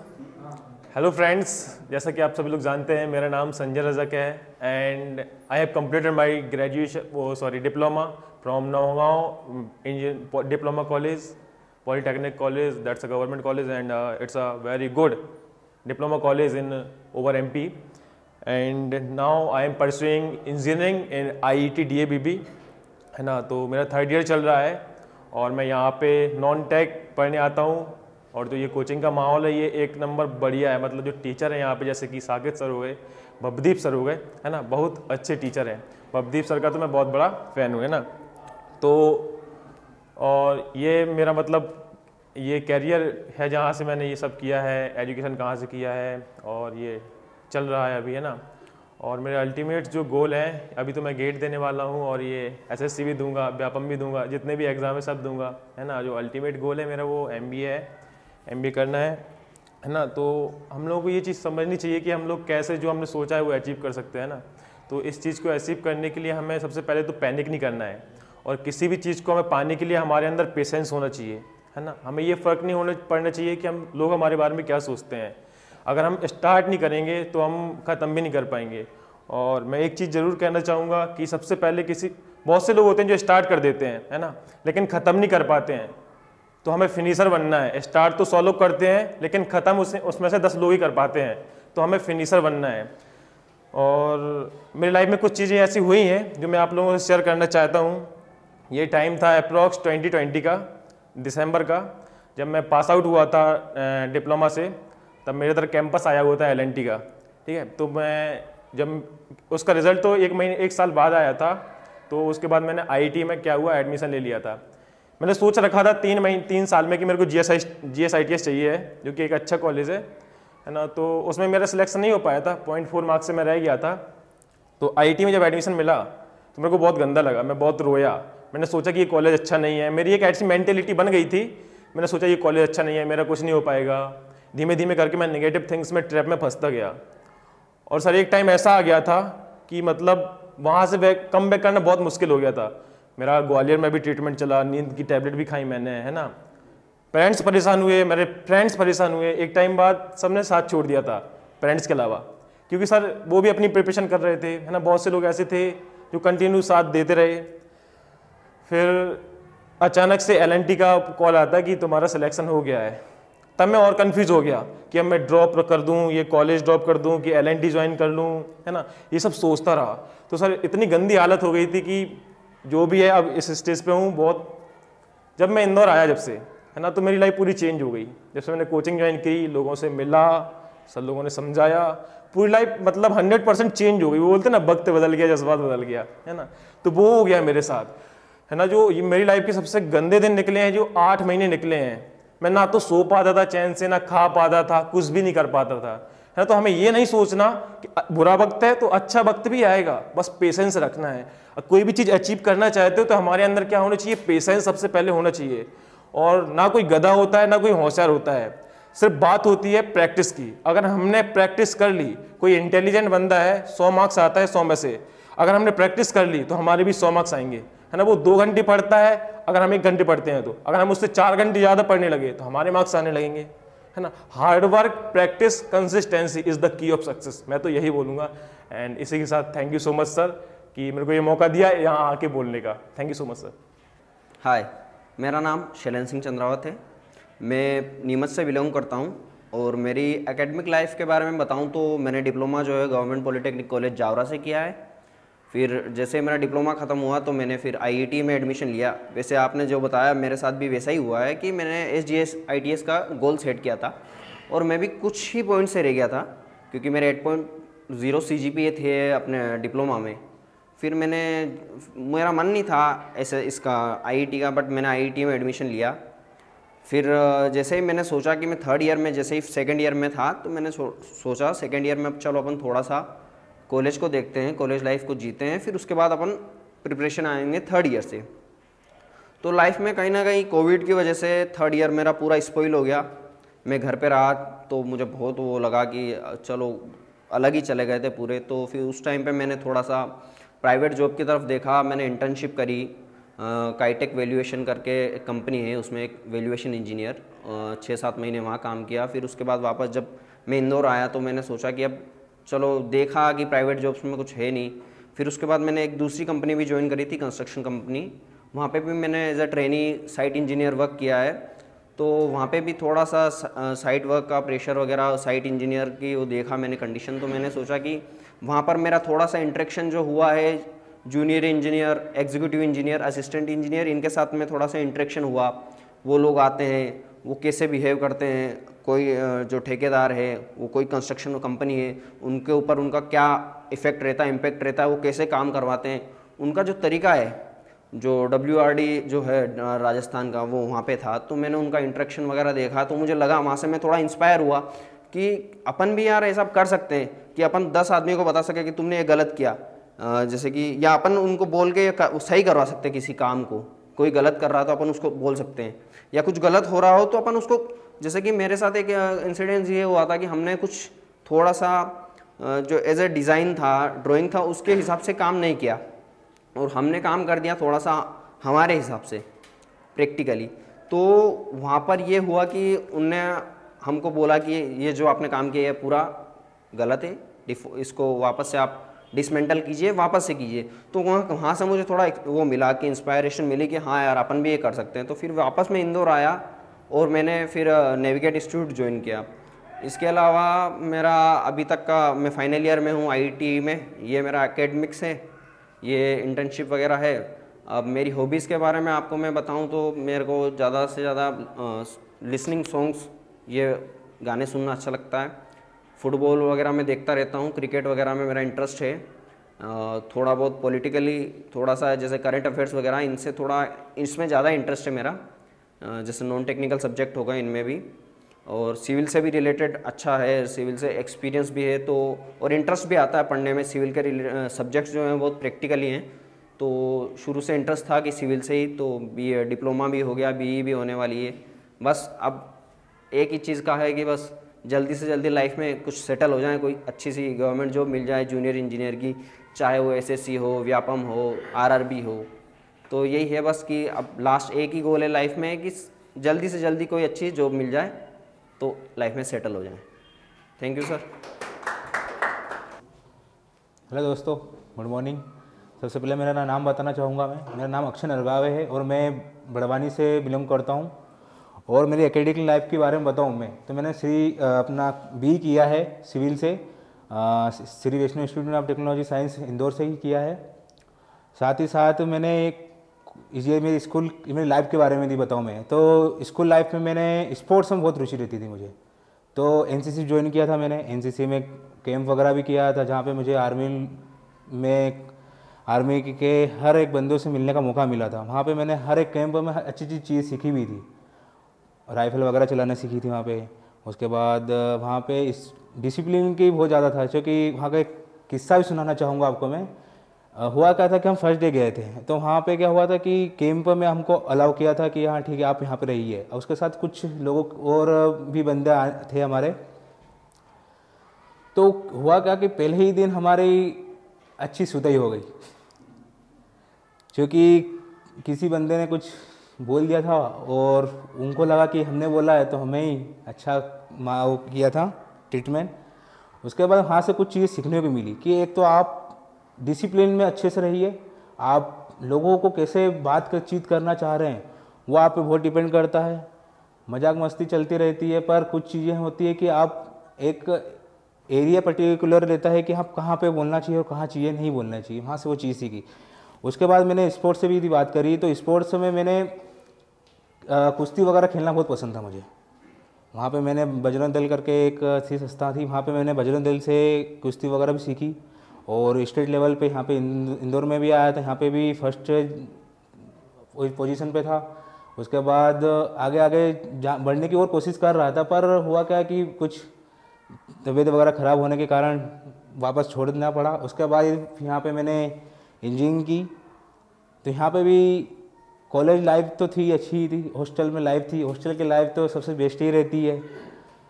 E: हेलो फ्रेंड्स जैसा कि आप सभी लोग जानते हैं, मेरा नाम संजय रजक है and I have completed my graduation वो sorry diploma from Naugaon diploma college polytechnic college that's a government college and it's a very good diploma college in over M P and now I am pursuing engineering in I E T D A B B है ना? तो मेरा third year चल रहा है और मैं यहाँ पे नॉन टेक पढ़ने आता हूँ। और जो ये कोचिंग का माहौल है, ये एक नंबर बढ़िया है। मतलब जो टीचर हैं यहाँ पे, जैसे कि साकिब सर हो गए भवदीप सर हो गए, है ना? बहुत अच्छे टीचर हैं। भवदीप सर का तो मैं बहुत बड़ा फ़ैन हूँ, है ना? तो और ये मेरा मतलब ये कैरियर है जहाँ से मैंने ये सब किया है एजुकेशन कहाँ से किया है, और ये चल रहा है अभी, है ना? और मेरे अल्टीमेट जो गोल है, अभी तो मैं गेट देने वाला हूँ, और ये एसएससी भी दूँगा व्यापम भी दूँगा, जितने भी एग्ज़ाम है सब दूँगा, है ना? जो अल्टीमेट गोल है मेरा वो एमबीए है। एमबी करना है है ना? तो हम लोगों को ये चीज़ समझनी चाहिए कि हम लोग कैसे जो हमने सोचा है वो अचीव कर सकते हैं ना? तो इस चीज़ को अचीव करने के लिए हमें सबसे पहले तो पैनिक नहीं करना है और किसी भी चीज़ को हमें पाने के लिए हमारे अंदर पेशेंस होना चाहिए, है ना? हमें ये फ़र्क नहीं होने पड़ना चाहिए कि हम लोग हमारे बारे में क्या सोचते हैं। अगर हम स्टार्ट नहीं करेंगे तो हम ख़त्म भी नहीं कर पाएँगे। और मैं एक चीज़ ज़रूर कहना चाहूँगा कि सबसे पहले किसी, बहुत से लोग होते हैं जो स्टार्ट कर देते हैं, है ना? लेकिन ख़त्म नहीं कर पाते हैं। तो हमें फिनिशर बनना है। स्टार्ट तो सौ लोग करते हैं, लेकिन ख़त्म उस, उसमें से दस लोग ही कर पाते हैं। तो हमें फिनिशर बनना है। और मेरी लाइफ में कुछ चीज़ें ऐसी हुई हैं, जो मैं आप लोगों से शेयर करना चाहता हूँ। ये टाइम था अप्रॉक्स 2020 का दिसंबर का, जब मैं पास आउट हुआ था डिप्लोमा से। तब मेरे तरह कैंपस आया हुआ था एलएनटी का। ठीक है? तो मैं, जब उसका रिज़ल्ट तो एक महीने, एक साल बाद आया था। तो उसके बाद मैंने आई में क्या हुआ एडमिशन ले लिया था। मैंने सोच रखा था तीन महीने तीन साल में कि मेरे को G S I G S I T S चाहिए है, जो कि एक अच्छा कॉलेज है है ना? तो उसमें मेरा सिलेक्शन नहीं हो पाया था पॉइंट फोर मार्क्स से मैं रह गया था। तो आई में जब एडमिशन मिला तो मेरे को बहुत गंदा लगा, मैं बहुत रोया। मैंने सोचा कि ये कॉलेज अच्छा नहीं है। मेरी एक ऐसी मैंटेलिटी बन गई थी, मैंने सोचा ये कॉलेज अच्छा नहीं है, मेरा कुछ नहीं हो पाएगा। धीमे धीमे करके मैं नेगेटिव थिंग्स में ट्रैप में फंसता गया। और सर, एक टाइम ऐसा आ गया था कि मतलब वहाँ से कम बैक करना बहुत मुश्किल हो गया था। मेरा ग्वालियर में भी ट्रीटमेंट चला, नींद की टैबलेट भी खाई मैंने, है ना? पेरेंट्स परेशान हुए, मेरे फ्रेंड्स परेशान हुए। एक टाइम बाद सबने साथ छोड़ दिया था पेरेंट्स के अलावा। क्योंकि सर, वो भी अपनी प्रिपरेशन कर रहे थे, है ना? बहुत से लोग ऐसे थे जो कंटिन्यू साथ देते रहे। फिर अचानक से एल का कॉल आता कि तुम्हारा सिलेक्शन हो गया है। तब मैं और कंफ्यूज हो गया कि अब मैं ड्रॉप कर दूँ, ये कॉलेज ड्रॉप कर दूँ, कि एल ज्वाइन कर लूँ, है ना? ये सब सोचता रहा। तो सर, इतनी गंदी हालत हो गई थी कि जो भी है, अब इस स्टेज पे हूँ, बहुत, जब मैं इंदौर आया जब से, है ना तो मेरी लाइफ पूरी चेंज हो गई। जब से मैंने कोचिंग ज्वाइन की, लोगों से मिला, सब लोगों ने समझाया, पूरी लाइफ मतलब हंड्रेड परसेंट चेंज हो गई। वो बोलते ना वक्त बदल गया, जज्बात बदल गया है ना? तो वो हो गया मेरे साथ, है ना, जो ये मेरी लाइफ के सबसे गंदे दिन निकले हैं, जो आठ महीने निकले हैं। मैं ना तो सो पाता था, चैन से ना खा पाता था, कुछ भी नहीं कर पाता था, है ना? तो हमें ये नहीं सोचना कि बुरा वक्त है तो अच्छा वक्त भी आएगा। बस पेशेंस रखना है। कोई भी चीज़ अचीव करना चाहते हो तो हमारे अंदर क्या होना चाहिए? पेशेंस सबसे पहले होना चाहिए। और ना कोई गधा होता है, ना कोई होशियार होता है। सिर्फ़ बात होती है प्रैक्टिस की। अगर हमने प्रैक्टिस कर ली, कोई इंटेलिजेंट बंदा है, सौ मार्क्स आता है सौ में से। अगर हमने प्रैक्टिस कर ली तो हमारे भी सौ मार्क्स आएँगे। है ना? वो दो घंटे पढ़ता है, अगर हम एक घंटे पढ़ते हैं तो। अगर हम उससे चार घंटे ज़्यादा पढ़ने लगे तो हमारे मार्क्स आने लगेंगे। है ना? Hard work practice consistency is the key of success मैं तो यही बोलूँगा। एंड इसी के साथ thank you so much sir कि मेरे को ये मौका दिया यहाँ आके बोलने का। Thank you so much sir
F: hi मेरा नाम शैलेंद्र सिंह चंद्रावत है। मैं नीमच से बिलोंग करता हूँ और मेरी एकेडमिक लाइफ के बारे में बताऊँ तो मैंने डिप्लोमा जो है गवर्नमेंट पॉलिटेक्निक कॉलेज जावरा से किया है। फिर जैसे मेरा डिप्लोमा ख़त्म हुआ तो मैंने फिर आईआईटी में एडमिशन लिया। वैसे आपने जो बताया, मेरे साथ भी वैसा ही हुआ है कि मैंने S G S I T S का गोल सेट किया था और मैं भी कुछ ही पॉइंट से रह गया था, क्योंकि मेरे eight point zero C G P A थे अपने डिप्लोमा में। फिर मैंने मेरा मन नहीं था ऐसे इसका आईआईटी का बट मैंने आईआईटी में एडमिशन लिया। फिर जैसे ही मैंने सोचा कि मैं थर्ड ईयर में जैसे ही सेकेंड ईयर में था तो मैंने सो, सोचा सेकेंड ईयर में अब चलो अपन थोड़ा सा कॉलेज को देखते हैं कॉलेज लाइफ को जीते हैं फिर उसके बाद अपन प्रिपरेशन आएँगे थर्ड ईयर से। तो लाइफ में कहीं ना कहीं कोविड की वजह से थर्ड ईयर मेरा पूरा स्पॉइल हो गया। मैं घर पे रहा तो मुझे बहुत वो लगा कि चलो अलग ही चले गए थे पूरे तो फिर उस टाइम पे मैंने थोड़ा सा प्राइवेट जॉब की तरफ़ देखा, मैंने इंटर्नशिप करी काईटेक वैल्यूएशन करके एक कंपनी है, उसमें एक वैल्यूएशन इंजीनियर छः सात महीने वहाँ काम किया। फिर उसके बाद वापस जब मैं इंदौर आया तो मैंने सोचा कि अब चलो देखा कि प्राइवेट जॉब्स में कुछ है नहीं। फिर उसके बाद मैंने एक दूसरी कंपनी भी ज्वाइन करी थी कंस्ट्रक्शन कंपनी वहाँ पे भी मैंने as a trainee site engineer work किया है। तो वहाँ पे भी थोड़ा सा साइट वर्क का प्रेशर वगैरह साइट इंजीनियर की वो देखा मैंने कंडीशन तो मैंने सोचा कि वहाँ पर मेरा थोड़ा सा इंट्रेक्शन जो हुआ है junior engineer executive engineer assistant engineer इनके साथ में थोड़ा सा इंट्रेक्शन हुआ। वो लोग आते हैं, वो कैसे बिहेव करते हैं, कोई जो ठेकेदार है, वो कोई कंस्ट्रक्शन कंपनी है, उनके ऊपर उनका क्या इफ़ेक्ट रहता है इम्पेक्ट रहता है वो कैसे काम करवाते हैं, उनका जो तरीका है जो डब्ल्यूआरडी जो है राजस्थान का, वो वहाँ पे था। तो मैंने उनका इंट्रैक्शन वगैरह देखा तो मुझे लगा वहाँ से मैं थोड़ा इंस्पायर हुआ कि अपन भी यार ऐसा कर सकते हैं, कि अपन दस आदमी को बता सके कि तुमने ये गलत किया। जैसे कि, या अपन उनको बोल के सही करवा सकते किसी काम को। कोई गलत कर रहा तो अपन उसको बोल सकते हैं। या कुछ गलत हो रहा हो तो अपन उसको, जैसे कि मेरे साथ एक इंसिडेंस ये हुआ था कि हमने कुछ थोड़ा सा जो एज ए डिज़ाइन था ड्राइंग था, उसके हिसाब से काम नहीं किया। और हमने काम कर दिया थोड़ा सा हमारे हिसाब से प्रैक्टिकली तो वहाँ पर ये हुआ कि उनने हमको बोला कि ये जो आपने काम किया है पूरा गलत है इसको वापस से आप डिसमेंटल कीजिए, वापस से कीजिए। तो वहाँ वहाँ से मुझे थोड़ा वो मिला कि इंस्पायरेशन मिली कि हाँ यार, अपन भी ये कर सकते हैं। तो फिर वापस मैं इंदौर आया और मैंने फिर नेविगेट इंस्टीट्यूट ज्वाइन किया। इसके अलावा मेरा अभी तक का, मैं फाइनल ईयर में हूँ आईटी में। ये मेरा एकेडमिक्स है। ये इंटर्नशिप वगैरह है। अब मेरी हॉबीज़ के बारे में आपको मैं बताऊँ तो मेरे को ज़्यादा से ज़्यादा लिसनिंग सॉन्ग्स ये गाने सुनना अच्छा लगता है। फुटबॉल वगैरह मैं देखता रहता हूँ, क्रिकेट वगैरह में मेरा इंटरेस्ट है। थोड़ा बहुत पॉलिटिकली थोड़ा सा जैसे करंट अफेयर्स वगैरह, इनसे थोड़ा, इसमें ज़्यादा इंटरेस्ट है मेरा। जैसे नॉन टेक्निकल सब्जेक्ट होगा इनमें भी। और सिविल से भी रिलेटेड अच्छा है, सिविल से एक्सपीरियंस भी है तो और इंटरेस्ट भी आता है पढ़ने में। सिविल के सब्जेक्ट्स जो हैं बहुत प्रैक्टिकली हैं। तो शुरू से इंटरेस्ट था कि सिविल से ही तो बी डिप्लोमा भी हो गया बीई भी होने वाली है। बस अब एक ही चीज़ का है कि बस जल्दी से जल्दी लाइफ में कुछ सेटल हो जाए, कोई अच्छी सी गवर्नमेंट जॉब मिल जाए जूनियर इंजीनियर की, चाहे वो एसएससी हो, व्यापम हो आरआरबी हो। तो यही है बस कि अब लास्ट एक ही गोल है लाइफ में कि जल्दी से जल्दी कोई अच्छी जॉब मिल जाए। तो लाइफ में सेटल हो जाए। थैंक यू सर
G: हेलो दोस्तों. गुड मॉर्निंग सबसे पहले मेरा ना नाम बताना चाहूँगा मैं। मेरा नाम अक्षय नरगावे है और मैं बड़वानी से बिलोंग करता हूँ और मेरी एकेडमिक लाइफ के बारे में बताऊँ मैं। तो मैंने श्री अपना बी किया है सिविल से। Shri Vaishnav institute of technology science Indore से ही किया है। साथ ही साथ मैंने एक ये मेरी स्कूल मेरी लाइफ के बारे में नहीं बताऊँ मैं। तो स्कूल लाइफ में मैंने स्पोर्ट्स में बहुत रुचि रहती थी मुझे। तो एनसीसी ज्वाइन किया था मैंने। एनसीसी में कैंप वगैरह भी किया था, जहाँ पर मुझे आर्मी में आर्मी के हर एक बंदों से मिलने का मौका मिला था। वहाँ पे मैंने हर एक कैंप में अच्छी अच्छी चीज़ सीखी हुई थी। राइफल वगैरह चलाना सीखी थी वहाँ पे। उसके बाद, वहाँ पे इस डिसिप्लिन की बहुत ज़्यादा था क्योंकि वहाँ का एक किस्सा भी सुनाना चाहूँगा आपको मैं। हुआ क्या था कि हम फ़र्स्ट डे गए थे। तो वहाँ पे क्या हुआ था कि कैंप में हमको अलाउ किया था कि हाँ ठीक है, आप यहाँ पे रहिए। और उसके साथ कुछ लोगों और भी बंदे थे हमारे। तो हुआ क्या कि पहले ही दिन हमारी अच्छी सुताई हो गई। क्योंकि किसी बंदे ने कुछ बोल दिया था और उनको लगा कि हमने बोला है तो हमें ही अच्छा वो किया था ट्रीटमेंट। उसके बाद वहाँ से कुछ चीज़ें सीखने को मिली कि एक तो आप डिसिप्लिन में अच्छे से रहिए। आप लोगों को कैसे बात कर चीत करना चाह रहे हैं, वो आप पे बहुत डिपेंड करता है। मज़ाक मस्ती चलती रहती है, पर कुछ चीज़ें होती है कि आप एक एरिया पर्टिकुलर रहता है कि आप कहाँ पे बोलना चाहिए और कहाँ चाहिए नहीं बोलना चाहिए। वहाँ से वो चीज़ सीखी। उसके बाद मैंने स्पोर्ट्स से भी बात करी तो स्पोर्ट्स में मैंने कुश्ती वगैरह खेलना बहुत पसंद था मुझे। वहाँ पे मैंने बजरंग दल करके एक थी संस्था थी, वहाँ पे मैंने बजरंग दल से कुश्ती वगैरह भी सीखी। और स्टेट लेवल पे यहाँ पे इंदौर में भी आया था, यहाँ पे भी फ़र्स्ट पोजीशन पे था। उसके बाद आगे आगे बढ़ने की और कोशिश कर रहा था, पर हुआ क्या कि कुछ तबीयत वगैरह ख़राब होने के कारण वापस छोड़ देना पड़ा। उसके बाद यहाँ पे मैंने इंजीनियरिंग की। तो यहाँ पे भी कॉलेज लाइफ तो थी, अच्छी थी हॉस्टल में लाइफ थी। हॉस्टल की लाइफ तो सबसे बेस्ट ही रहती है।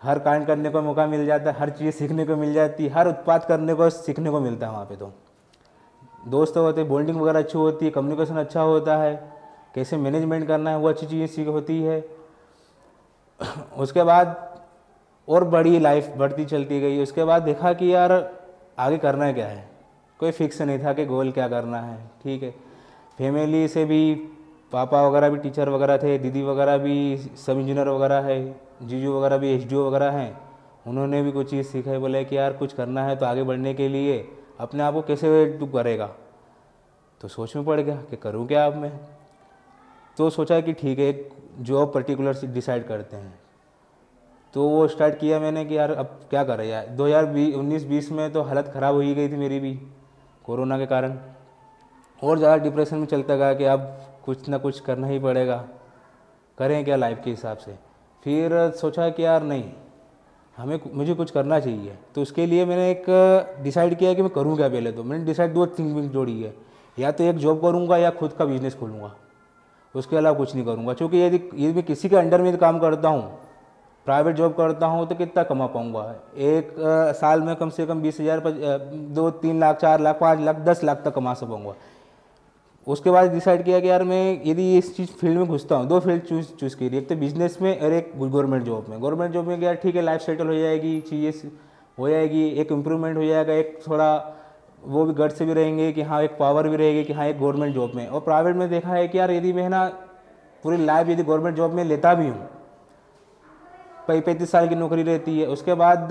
G: हर कांड करने को मौका मिल जाता है, हर चीज़ सीखने को मिल जाती है, हर उत्पाद करने को सीखने को मिलता है वहाँ पे तो। दोस्त होते बॉन्डिंग वगैरह अच्छी होती है कम्युनिकेशन अच्छा होता है, कैसे मैनेजमेंट करना है, वो अच्छी चीज़ें सीख होती है। उसके बाद और बड़ी लाइफ बढ़ती चलती गई, उसके बाद देखा कि यार आगे करना है क्या है? कोई फिक्स नहीं था कि गोल क्या करना है, ठीक है। फैमिली से भी पापा वगैरह भी टीचर वगैरह थे, दीदी वगैरह भी, सब इंजीनियर वगैरह है। जीजू वगैरह भी एच वगैरह हैं, उन्होंने भी कुछ चीज़ सीखा है, बोले कि यार कुछ करना है तो आगे बढ़ने के लिए अपने आप को कैसे तू करेगा? तो सोच में पड़ गया कि करूँ क्या अब मैं? तो सोचा कि ठीक है, एक जॉब पर्टिकुलर डिसाइड करते हैं। तो वो स्टार्ट किया मैंने कि यार अब क्या करें यार? दो हज़ार उन्नीस बीस में तो हालत ख़राब हो ही गई थी मेरी भी, कोरोना के कारण। और ज़्यादा डिप्रेशन में चलता गया कि अब कुछ ना कुछ करना ही पड़ेगा। करें क्या लाइफ के हिसाब से? फिर सोचा कि यार नहीं, हमें मुझे कुछ करना चाहिए। तो उसके लिए मैंने एक डिसाइड किया कि मैं करूँ क्या पहले तो। मैंने डिसाइड दो थिंकिंग जोड़ी है। या तो एक जॉब करूँगा या खुद का बिज़नेस खोलूँगा। उसके अलावा कुछ नहीं करूँगा। क्योंकि यदि यदि मैं किसी के अंडर में काम करता हूँ प्राइवेट जॉब करता हूँ तो कितना कमा पाऊँगा? एक, साल में कम से कम बीस हज़ार दो, तीन लाख, चार लाख, पाँच लाख, दस लाख तक कमा सकूँगा। उसके बाद डिसाइड किया कि यार मैं यदि इस चीज़ फ़ील्ड में घुसता हूँ, दो फ़ील्ड चूज़ चूज़ की। एक तो बिज़नेस में और एक गवर्नमेंट जॉब में। गवर्नमेंट जॉब में यार ठीक है लाइफ सेटल हो जाएगी, चीज़ें हो जाएगी, एक इम्प्रूवमेंट हो जाएगा, एक थोड़ा वो भी गट से भी रहेंगे कि हाँ एक पावर भी रहेगी कि हाँ एक गवर्नमेंट जॉब में। और प्राइवेट में देखा है कि यार यदि मैं ना पूरी लाइफ यदि गवर्नमेंट जॉब में लेता भी हूँ पैंतीस साल की नौकरी रहती है, उसके बाद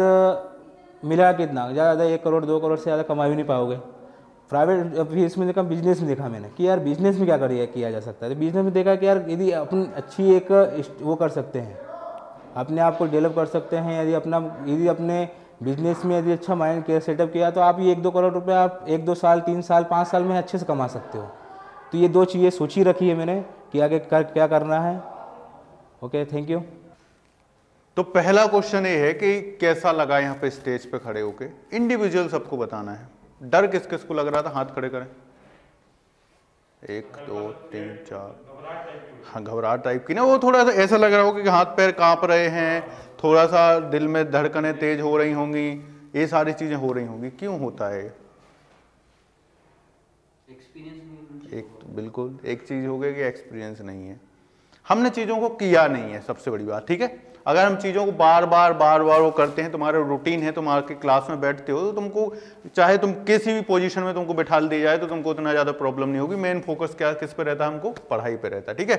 G: मिला कितना? ज़्यादा एक करोड़, दो करोड़ से ज़्यादा कमा भी नहीं पाओगे। प्राइवेट फिर इसमें देखा बिज़नेस में देखा मैंने कि यार बिज़नेस में क्या करिए किया जा सकता है। तो बिज़नेस में देखा कि यार यदि अपन अच्छी एक वो कर सकते हैं, अपने आप को डेवलप कर सकते हैं, यदि अपना, यदि अपने बिज़नेस में यदि अच्छा माइंड केयर सेटअप किया तो आप ये एक दो करोड़ रुपए आप एक दो साल, तीन साल, पाँच साल में अच्छे से कमा सकते हो। तो ये दो चीज़ें सोची रखी है मैंने कि आगे कर, क्या करना है। ओके थैंक यू
A: तो पहला क्वेश्चन ये है कि कैसा लगा यहाँ पे स्टेज पे खड़े होके? इंडिविजुअल सबको बताना है। डर किस किस को लग रहा था? हाथ खड़े करें। एक दो तीन चार। हाँ घबराहट टाइप की ना वो थोड़ा सा ऐसा लग रहा होगा कि हाथ पैर काँप रहे हैं थोड़ा सा दिल में धड़कनें तेज हो रही होंगी ये सारी चीज़ें हो रही होंगी। क्यों होता है एक तो बिल्कुल एक चीज़ हो गई कि एक्सपीरियंस नहीं है। हमने चीज़ों को किया नहीं है सबसे बड़ी बात ठीक है? अगर हम चीज़ों को बार बार बार बार वो करते हैं, तुम्हारा रूटीन है, तुम आके क्लास में बैठते हो तो तुमको, चाहे तुम किसी भी पोजीशन में तुमको बैठा दिया जाए तो तुमको उतना ज़्यादा प्रॉब्लम नहीं होगी। मेन फोकस क्या, किस पर रहता है हमको? पढ़ाई पर रहता है, ठीक है?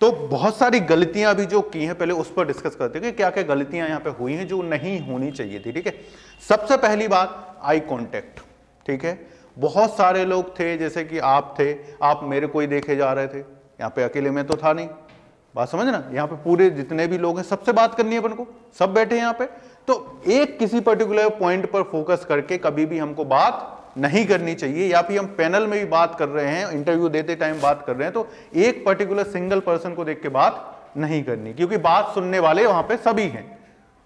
A: तो बहुत सारी गलतियाँ भी जो की हैं, पहले उस पर डिस्कस करते हैं कि क्या क्या गलतियाँ यहाँ पे हुई हैं जो नहीं होनी चाहिए थी, ठीक है? सबसे पहली बात आई कॉन्टेक्ट ठीक है? बहुत सारे लोग थे, जैसे कि आप थे, आप मेरे को ही देखे जा रहे थे। यहाँ पे अकेले में तो था नहीं। बात समझ ना यहाँ पे पूरे जितने भी लोग हैं, सबसे बात करनी है अपन को। सब बैठे हैं यहाँ पे। तो एक किसी पर्टिकुलर पॉइंट पर फोकस करके कभी भी हमको बात नहीं करनी चाहिए, या फिर हम पैनल में भी बात कर रहे हैं इंटरव्यू देते टाइम बात कर रहे हैं तो एक पर्टिकुलर सिंगल पर्सन को देख के बात नहीं करनी, क्योंकि बात सुनने वाले वहाँ पे सभी हैं।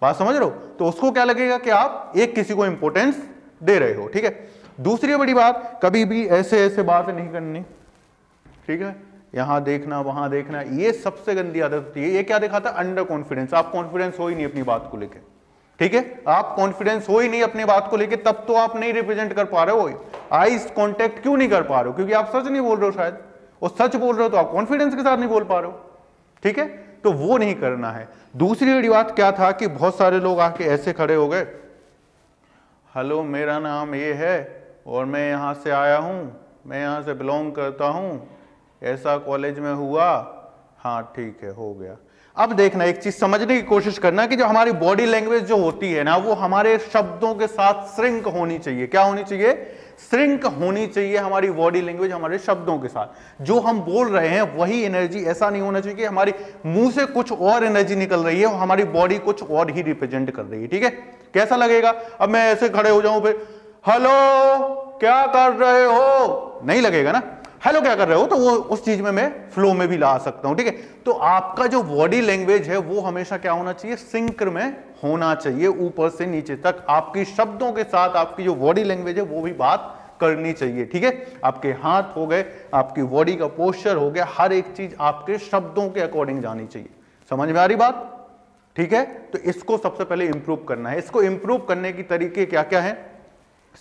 A: बात समझ रहे हो? तो उसको क्या लगेगा कि आप एक किसी को इंपोर्टेंस दे रहे हो, ठीक है? दूसरी बड़ी बात, कभी भी ऐसे ऐसे बात नहीं करनी, ठीक है? यहाँ देखना, वहाँ देखना, ये सबसे गंदी आदत होती है। ये क्या दिखाता? है अंडर कॉन्फिडेंस आप कॉन्फिडेंस हो ही नहीं अपनी बात को लेकर ठीक है? आप कॉन्फिडेंस हो ही नहीं अपनी बात को लेकर तब तो आप नहीं रिप्रेजेंट कर पा रहे हो। आईज कॉन्टेक्ट क्यों नहीं कर पा रहे हो? क्योंकि आप सच नहीं बोल रहे हो शायद। और सच बोल रहे हो तो आप कॉन्फिडेंस के साथ नहीं बोल पा रहे हो। ठीक है? तो वो नहीं करना है। दूसरी बड़ी बात क्या था कि बहुत सारे लोग आके ऐसे खड़े हो गए। हेलो, मेरा नाम ये है और मैं यहाँ से आया हूँ। मैं यहाँ से बिलोंग करता हूँ। ऐसा कॉलेज में हुआ? हाँ ठीक है, हो गया। अब देखना, एक चीज़ समझने की कोशिश करना कि जो हमारी बॉडी लैंग्वेज जो होती है ना, वो हमारे शब्दों के साथ श्रिंक होनी चाहिए। क्या होनी चाहिए? श्रिंक होनी चाहिए हमारी बॉडी लैंग्वेज हमारे शब्दों के साथ। जो हम बोल रहे हैं, वही एनर्जी ऐसा नहीं होना चाहिए कि हमारी मुँह से कुछ और एनर्जी निकल रही है और हमारी बॉडी कुछ और ही रिप्रेजेंट कर रही है, ठीक है? कैसा लगेगा? अब मैं ऐसे खड़े हो जाऊँ फिर हेलो क्या कर रहे हो? नहीं लगेगा ना? हेलो क्या कर रहे हो? तो वो, उस चीज़ में मैं फ्लो में भी ला सकता हूँ, ठीक है? तो आपका जो बॉडी लैंग्वेज है, वो हमेशा क्या होना चाहिए? सिंक्र में होना चाहिए, ऊपर से नीचे तक। आपकी शब्दों के साथ आपकी जो बॉडी लैंग्वेज है, वो भी बात करनी चाहिए, ठीक है? आपके हाथ हो गए, आपकी बॉडी का पोस्चर हो गया, हर एक चीज़ आपके शब्दों के अकॉर्डिंग जानी चाहिए। समझ में आ रही बात? ठीक है? तो इसको सबसे पहले इंप्रूव करना है। इसको इंप्रूव करने की तरीके क्या क्या है?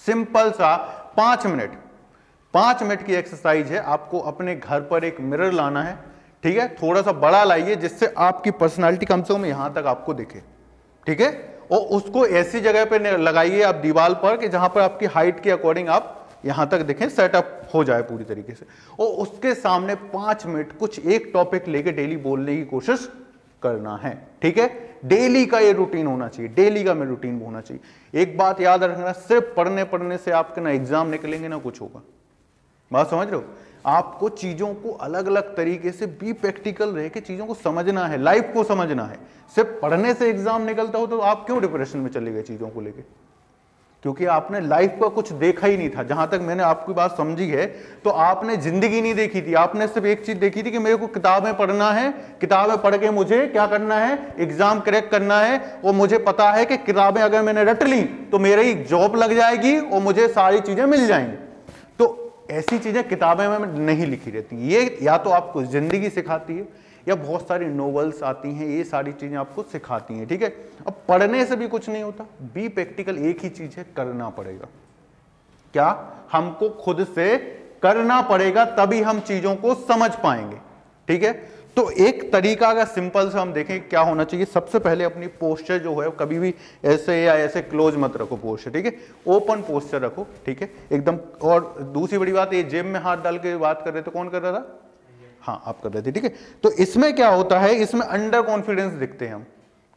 A: सिंपल सा, पाँच मिनट पाँच मिनट की एक्सरसाइज है, आपको अपने घर पर एक मिरर लाना है, ठीक है? थोड़ा सा बड़ा लाइए, जिससे आपकी पर्सनालिटी कम से कम यहाँ तक आपको दिखे, ठीक है? और उसको ऐसी जगह पे लगाइए आप दीवार पर कि जहाँ पर आपकी हाइट के अकॉर्डिंग आप यहाँ तक देखें सेटअप हो जाए पूरी तरीके से। और उसके सामने पाँच मिनट कुछ एक टॉपिक लेके डेली बोलने की कोशिश करना है, ठीक है? डेली का ये रूटीन होना चाहिए डेली का मैं रूटीन होना चाहिए। एक बात याद रखना, सिर्फ़ पढ़ने पढ़ने से आपके ना एग्ज़ाम निकलेंगे, ना कुछ होगा। बात समझ रहे हो? आपको चीज़ों को अलग अलग तरीके से बी प्रैक्टिकल रह के चीज़ों को समझना है लाइफ को समझना है। सिर्फ़ पढ़ने से एग्ज़ाम निकलता हो तो आप क्यों डिप्रेशन में चले गए चीज़ों को लेकर क्योंकि आपने लाइफ का कुछ देखा ही नहीं था। जहाँ तक मैंने आपकी बात समझी है तो आपने ज़िंदगी नहीं देखी थी। आपने सिर्फ़ एक चीज़ देखी थी कि मेरे को किताबें पढ़ना है, किताबें पढ़ के मुझे क्या करना है? एग्ज़ाम क्रैक करना है, और मुझे पता है कि किताबें अगर मैंने रट ली तो मेरी जॉब लग जाएगी, और मुझे सारी चीज़ें मिल जाएँगी। ऐसी चीज़ें किताबें में नहीं लिखी रहती। ये या तो आपको ज़िंदगी सिखाती है, या बहुत सारी नोवेल्स आती हैं, ये सारी चीज़ें आपको सिखाती हैं, ठीक है? अब पढ़ने से भी कुछ नहीं होता। बी प्रैक्टिकल एक ही चीज़ है, करना पड़ेगा। क्या? हमको खुद से करना पड़ेगा, तभी हम चीज़ों को समझ पाएँगे, ठीक है? तो एक तरीका अगर सिंपल से हम देखें क्या होना चाहिए, सबसे पहले अपनी पोस्चर जो है, कभी भी ऐसे या ऐसे क्लोज मत रखो पोस्चर ठीक है? ओपन पोस्चर रखो, ठीक है? एकदम, और दूसरी बड़ी बात, ये जेब में हाथ डाल के बात कर रहे थे, कौन कर रहा था? हाँ आप कर रहे थे, ठीक है? तो इसमें क्या होता है, इसमें अंडर कॉन्फिडेंस दिखते हैं हम,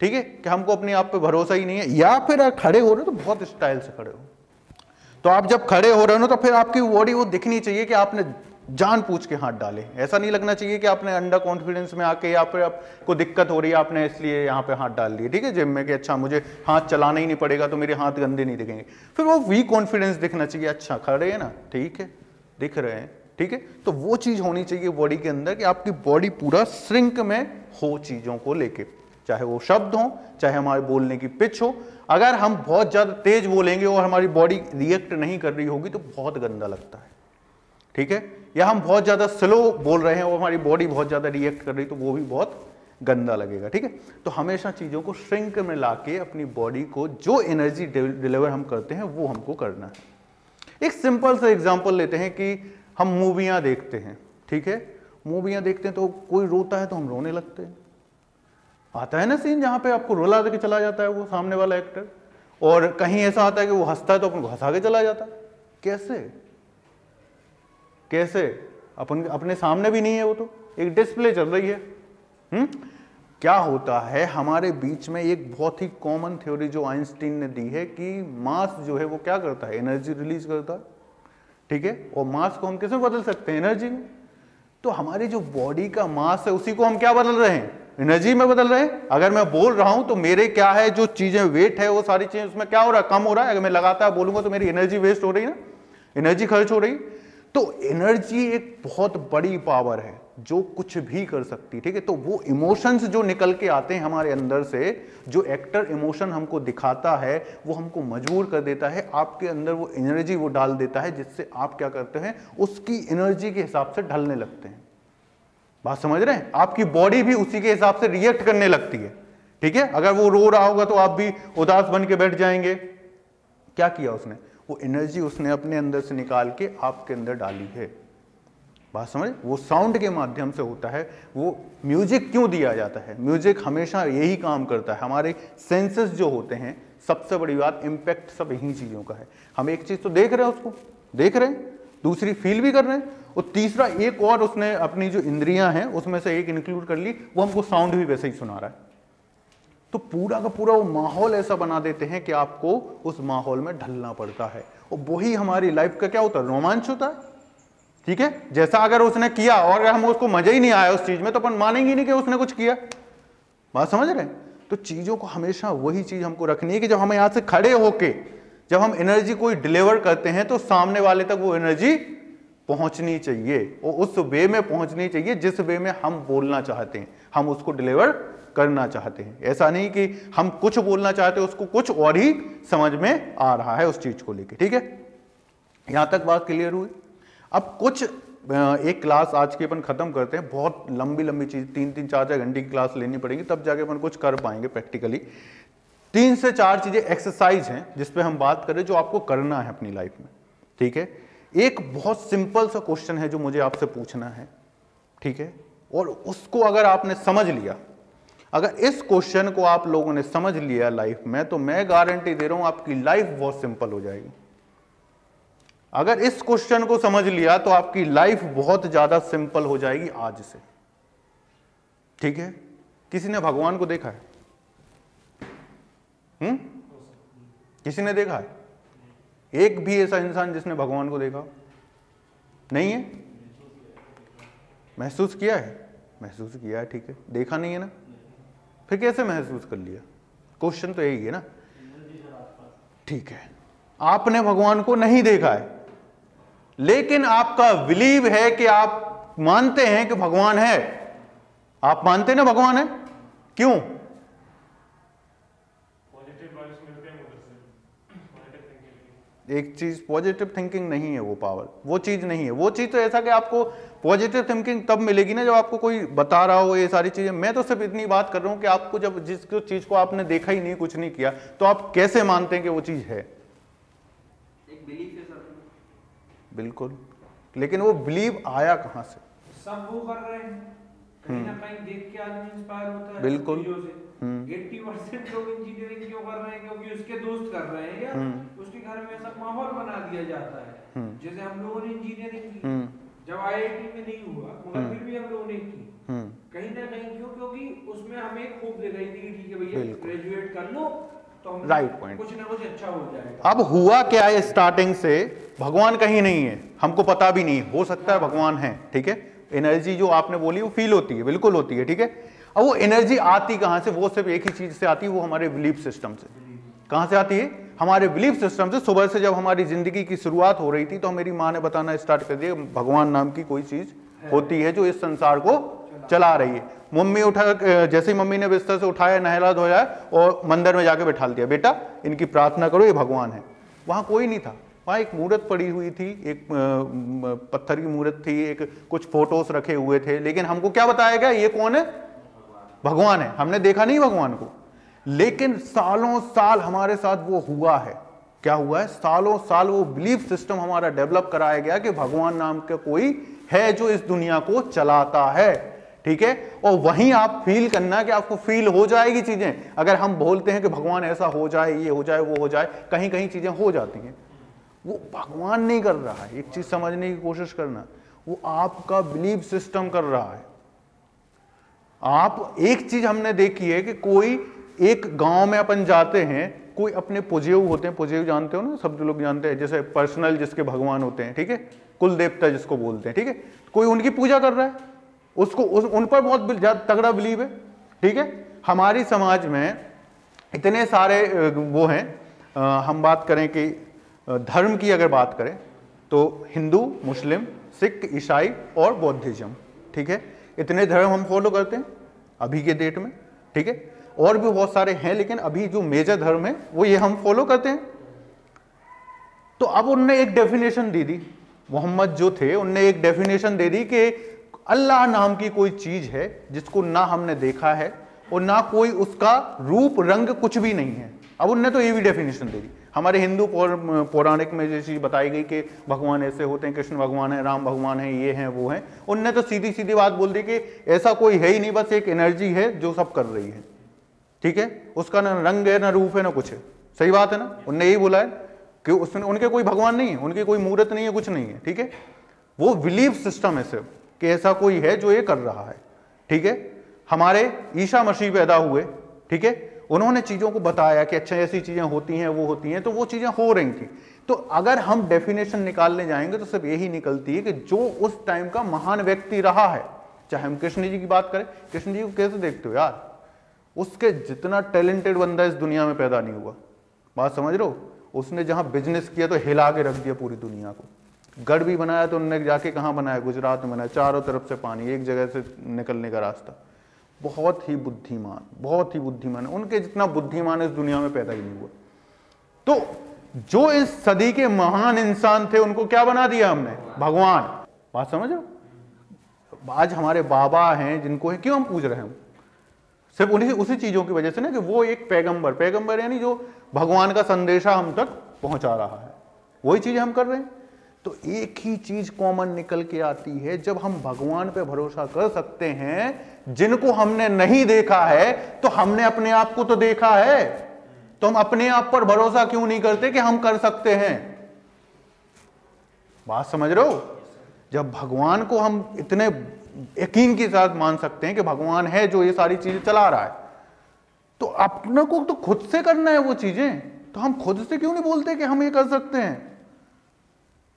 A: ठीक है? कि हमको अपने आप पे भरोसा ही नहीं है, या फिर आप खड़े हो रहे हो तो बहुत स्टाइल से खड़े हो। तो आप जब खड़े हो रहे हो तो फिर आपकी बॉडी वो दिखनी चाहिए कि आपने जान पूछ के हाथ डाले। ऐसा नहीं लगना चाहिए कि आपने अंडर कॉन्फिडेंस में आके या फिर आपको दिक्कत हो रही है, आपने इसलिए यहाँ पे हाथ डाल दिए। ठीक है, जिम में कि अच्छा मुझे हाथ चलाना ही नहीं पड़ेगा तो मेरे हाथ गंदे नहीं दिखेंगे। फिर वो वीक कॉन्फिडेंस दिखना चाहिए अच्छा खड़े हैं ना, ठीक है, दिख रहे हैं, ठीक है तो वो चीज़ होनी चाहिए बॉडी के अंदर कि आपकी बॉडी पूरा श्रिंक में हो चीज़ों को लेके। चाहे वो शब्द हो, चाहे हमारे बोलने की पिच हो, अगर हम बहुत ज़्यादा तेज बोलेंगे और हमारी बॉडी रिएक्ट नहीं कर रही होगी तो बहुत गंदा लगता है। ठीक है? या हम बहुत ज़्यादा स्लो बोल रहे हैं और हमारी बॉडी बहुत ज़्यादा रिएक्ट कर रही तो वो भी बहुत गंदा लगेगा, ठीक है? तो हमेशा चीज़ों को श्रिंक में लाके अपनी बॉडी को जो एनर्जी डिलीवर हम करते हैं, वो हमको करना है। एक सिंपल सा एग्ज़ाम्पल लेते हैं कि हम मूवियाँ देखते हैं, ठीक है? मूवियाँ देखते हैं तो कोई रोता है तो हम रोने लगते हैं। आता है ना सीन जहाँ पे आपको रोला के चला जाता है वो सामने वाला एक्टर और कहीं ऐसा आता है कि वो हंसता है तो अपन को हंसा के चला जाता है। कैसे? कैसे? अपन अपने सामने भी नहीं है वो तो। एक डिस्प्ले चल रही है। हम्म? क्या होता है, हमारे बीच में एक बहुत ही कॉमन थ्योरी जो आइंस्टीन ने दी है कि मास जो है वो क्या करता है? एनर्जी रिलीज़ करता है। ठीक है? और मास को हम कैसे बदल सकते हैं? एनर्जी में। तो हमारी जो बॉडी का मास है, उसी को हम क्या बदल रहे हैं? एनर्जी में बदल रहे हैं। अगर मैं बोल रहा हूँ तो मेरे क्या है, जो चीज़ें वेट है, वो सारी चीज़ें उसमें क्या हो रहा है? कम हो रहा है। अगर मैं लगातार बोलूँगा तो मेरी एनर्जी वेस्ट हो रही है ना? एनर्जी खर्च हो रही। तो एनर्जी एक बहुत बड़ी पावर है, जो कुछ भी कर सकती, ठीक है? तो वो इमोशंस जो निकल के आते हैं हमारे अंदर से, जो एक्टर इमोशन हमको दिखाता है, वो हमको मजबूर कर देता है, आपके अंदर वो एनर्जी वो डाल देता है, जिससे आप क्या करते हैं, उसकी एनर्जी के हिसाब से ढलने लगते हैं। बात समझ रहे हैं? आपकी बॉडी भी उसी के हिसाब से रिएक्ट करने लगती है, ठीक है? अगर वो रो रहा होगा तो आप भी उदास बन के बैठ जाएँगे। क्या किया उसने? वो एनर्जी उसने अपने अंदर से निकाल के आपके अंदर डाली है। बात समझ? वो साउंड के माध्यम से होता है। वो म्यूज़िक क्यों दिया जाता है? म्यूज़िक हमेशा यही काम करता है। हमारे सेंसेस जो होते हैं, सबसे बड़ी बात इम्पैक्ट सब यही चीज़ों का है। हम एक चीज़ तो देख रहे हैं उसको, देख रहे हैं, दूसरी फील भी कर रहे हैं, और तीसरा एक और उसने अपनी जो इंद्रियाँ हैं, उसमें से एक इंक्लूड कर ली, वो हमको साउंड भी वैसे ही सुना रहा है। तो पूरा का पूरा वो माहौल ऐसा बना देते हैं कि आपको उस माहौल में ढलना पड़ता है। और वही हमारी लाइफ का क्या होता है? रोमांच होता है। ठीक है? जैसा अगर उसने किया, और अगर हम उसको मज़ा ही नहीं आया उस चीज़ में तो अपन मानेंगे नहीं कि उसने कुछ किया। बात समझ रहे तो चीज़ों को हमेशा वही चीज़ हमको रखनी है कि जब हम यहाँ से खड़े होके, जब हम एनर्जी कोई डिलीवर करते हैं तो सामने वाले तक वो एनर्जी पहुंचनी चाहिए। और उस वे में पहुंचनी चाहिए, जिस वे में हम बोलना चाहते हैं। हम उसको डिलीवर करना चाहते हैं। ऐसा नहीं कि हम कुछ बोलना चाहते हैं, उसको कुछ और ही समझ में आ रहा है उस चीज़ को लेकर ठीक है? यहाँ तक बात क्लियर हुई? अब कुछ एक क्लास आज की अपन खत्म करते हैं। बहुत लंबी लंबी चीज़ तीन तीन चार चार घंटे की क्लास लेनी पड़ेगी, तब जाके अपन कुछ कर पाएँगे प्रैक्टिकली। तीन से चार चीज़ें एक्सरसाइज हैं जिस पे हम बात करें जो आपको करना है अपनी लाइफ में, ठीक है? एक बहुत सिंपल सा क्वेश्चन है जो मुझे आपसे पूछना है, ठीक है? और उसको अगर आपने समझ लिया अगर इस क्वेश्चन को आप लोगों ने समझ लिया लाइफ में तो मैं गारंटी दे रहा हूँ आपकी लाइफ बहुत सिंपल हो जाएगी। अगर इस क्वेश्चन को समझ लिया तो आपकी लाइफ बहुत ज़्यादा सिंपल हो जाएगी आज से। ठीक है? किसी ने भगवान को देखा है? हम्म? किसी ने देखा है? एक भी ऐसा इंसान जिसने भगवान को देखा नहीं है? महसूस किया है? महसूस किया है, ठीक है। देखा नहीं है ना? फिर कैसे महसूस कर लिया? क्वेश्चन तो यही है ना। ठीक है। आपने भगवान को नहीं देखा है। लेकिन आपका बिलीव है कि आप मानते हैं कि भगवान है। आप मानते ना भगवान है? क्यों? एक चीज़ पॉजिटिव थिंकिंग नहीं है वो पावर वो चीज़ नहीं है। वो चीज़ तो ऐसा कि आपको पॉजिटिव थिंकिंग तब मिलेगी ना जब आपको कोई बता रहा हो ये सारी चीज़ें। मैं तो सिर्फ़ इतनी बात कर रहा हूँ कि आपको जब जिस चीज़ को आपने देखा ही नहीं कुछ नहीं किया तो आप कैसे मानते हैं कि वो चीज़ है?
C: एक बिलीफ है सर।
A: बिल्कुल। लेकिन वो बिलीव आया कहाँ से?
C: सब वो कर रहे हैं। कहीं ना कहीं देख के आदमी इंस्पायर होता है
A: बिल्कुल।
C: एट्टी परसेंट लोग इंजीनियरिंग क्यों कर रहे हैं? क्योंकि उसके दोस्त कर रहे हैं या उसके घर में ऐसा माहौल बना दिया जाता है। जैसे हम लोगों ने इंजीनियरिंग की। जब आईआईटी में नहीं हुआ मगर फिर भी हम लोगों ने की। कहीं ना कहीं क्यों? क्योंकि उसमें हमें खूब दिखाई थी कि ठीक है भैया ग्रेजुएट कर लो तो
A: Right point.
C: कुछ ना कुछ अच्छा हो जाएगा।
A: अब हुआ क्या है स्टार्टिंग से? भगवान कहीं नहीं है। हमको पता भी नहीं। हो सकता है भगवान है ठीक है? एनर्जी जो आपने बोली वो फील होती है बिल्कुल होती है ठीक है? अब वो एनर्जी आती कहाँ से? वो सिर्फ़ एक ही चीज़ से आती है वो हमारे बिलीफ सिस्टम से। कहाँ से आती है? हमारे बिलीफ सिस्टम से सुबह से जब हमारी ज़िंदगी की शुरुआत हो रही थी तो मेरी माँ ने बताना स्टार्ट कर दिया भगवान नाम की कोई चीज़ होती है जो इस संसार को चला रही है। मम्मी उठा जैसे ही मम्मी ने बिस्तर से उठाया नहला धोया और मंदिर में जाके बैठा दिया बेटा इनकी प्रार्थना करो ये भगवान है। वहाँ कोई नहीं था। वहाँ एक मूर्त पड़ी हुई थी एक पत्थर की मूर्त थी एक कुछ फोटोस रखे हुए थे लेकिन हमको क्या बताया गया ये कौन है? भगवान है। हमने देखा नहीं भगवान को। लेकिन सालों साल हमारे साथ वो हुआ है। क्या हुआ है? सालों साल वो बिलीफ सिस्टम हमारा डेवलप कराया गया कि भगवान नाम का कोई है जो इस दुनिया को चलाता है। ठीक है? और वहीं आप फील करना कि आपको फील हो जाएगी चीज़ें। अगर हम बोलते हैं कि भगवान ऐसा हो जाए, ये हो जाए, वो हो जाए कहीं कहीं चीज़ें हो जाती हैं। वो भगवान नहीं कर रहा है। एक चीज़ समझने की कोशिश करना। वो आपका बिलीफ सिस्टम कर रहा है। आप एक चीज़ हमने देखी है कि कोई एक गाँव में अपन जाते हैं कोई अपने पुजेव होते हैं पुजेव जानते हो ना सब लोग जानते हैं जैसे पर्सनल जिसके भगवान होते हैं ठीक है? कुल देवता जिसको बोलते हैं ठीक है? कोई उनकी पूजा कर रहा है उसको उस, उन पर बहुत तगड़ा बिलीव है ठीक है? हमारी समाज में इतने सारे वो हैं हम बात करें कि धर्म की अगर बात करें तो हिंदू मुस्लिम सिख ईसाई और बौद्धिज्म ठीक है? इतने धर्म हम फॉलो करते हैं अभी के डेट में ठीक है? और भी बहुत सारे हैं, लेकिन अभी जो मेजर धर्म है, वो ये हम फॉलो करते हैं। तो अब उनने एक डेफिनेशन दे दी। मोहम्मद जो थे, उनने एक डेफिनेशन दे दी कि अल्लाह नाम की कोई चीज़ है, जिसको ना हमने देखा है, और ना कोई उसका रूप, रंग कुछ भी नहीं है। अब उनने तो ये भी डेफिनेशन दे दी। हमारे हिंदू पौर- पौराणिक में चीज़ बताई गई कि भगवान ऐसे होते हैं, कृष्ण भगवान है, राम भगवान है, ये हैं, वो हैं। उनने तो सीधी सीधी बात बोल दी कि ऐसा कोई है ही नहीं, बस एक एनर्जी है जो सब कर रही है। ठीक है? उसका ना रंग है, ना रूप है, ना कुछ है। सही बात है ना? उनने यही बोला है कि उसने, उनके कोई भगवान नहीं है, उनकी कोई मूर्त नहीं है, कुछ नहीं है, ठीक है? वो बिलीफ सिस्टम है सिर्फ़ कि ऐसा कोई है जो ये कर रहा है, ठीक है? हमारे ईशा मसीह पैदा हुए, ठीक है? उन्होंने चीज़ों को बताया कि अच्छा ऐसी चीज़ें होती हैं, वो होती हैं तो वो चीज़ें हो रही थी। तो अगर हम डेफिनेशन निकालने जाएँगे तो सिर्फ़ यही निकलती है कि जो उस टाइम का महान व्यक्ति रहा है, चाहे हम कृष्ण जी की बात करें, कृष्ण जी को कैसे देखते हो यार? उसके जितना टैलेंटेड बंदा इस दुनिया में पैदा नहीं हुआ। बात समझ रहे हो? उसने जहाँ बिज़नेस किया तो हिला के रख दिया पूरी दुनिया को। गढ़ भी बनाया तो उन्होंने जाके कहाँ बनाया? गुजरात में बनाया। चारों तरफ़ से पानी, एक जगह से निकलने का रास्ता। बहुत ही बुद्धिमान, बहुत ही बुद्धिमान। उनके जितना बुद्धिमान इस दुनिया में पैदा ही नहीं हुआ। तो जो इस सदी के महान इंसान थे, उनको क्या बना दिया हमने? भगवान। बात समझ रहे आज हमारे बाबा हैं जिनको है, क्यों हम पूछ रहे हैं? सिर्फ़ उन्हीं उसी चीज़ों की वजह से ना कि वो एक पैगंबर पैगंबर यानी जो भगवान का संदेशा हम तक पहुँचा रहा है। वही चीज़ हम कर रहे हैं। तो एक ही चीज़ कॉमन निकल के आती है, जब हम भगवान पे भरोसा कर सकते हैं, जिनको हमने नहीं देखा है तो हमने अपने आप को तो देखा है। तो हम अपने आप पर भरोसा क्यों नहीं करते कि हम कर सकते हैं? बात समझ रहे हो? जब भगवान को हम इतने यकीन के साथ मान सकते हैं कि भगवान है जो ये सारी चीज़ें चला रहा है। तो अपने को तो खुद से करना है वो चीज़ें। तो हम खुद से क्यों नहीं बोलते कि हम ये कर सकते हैं?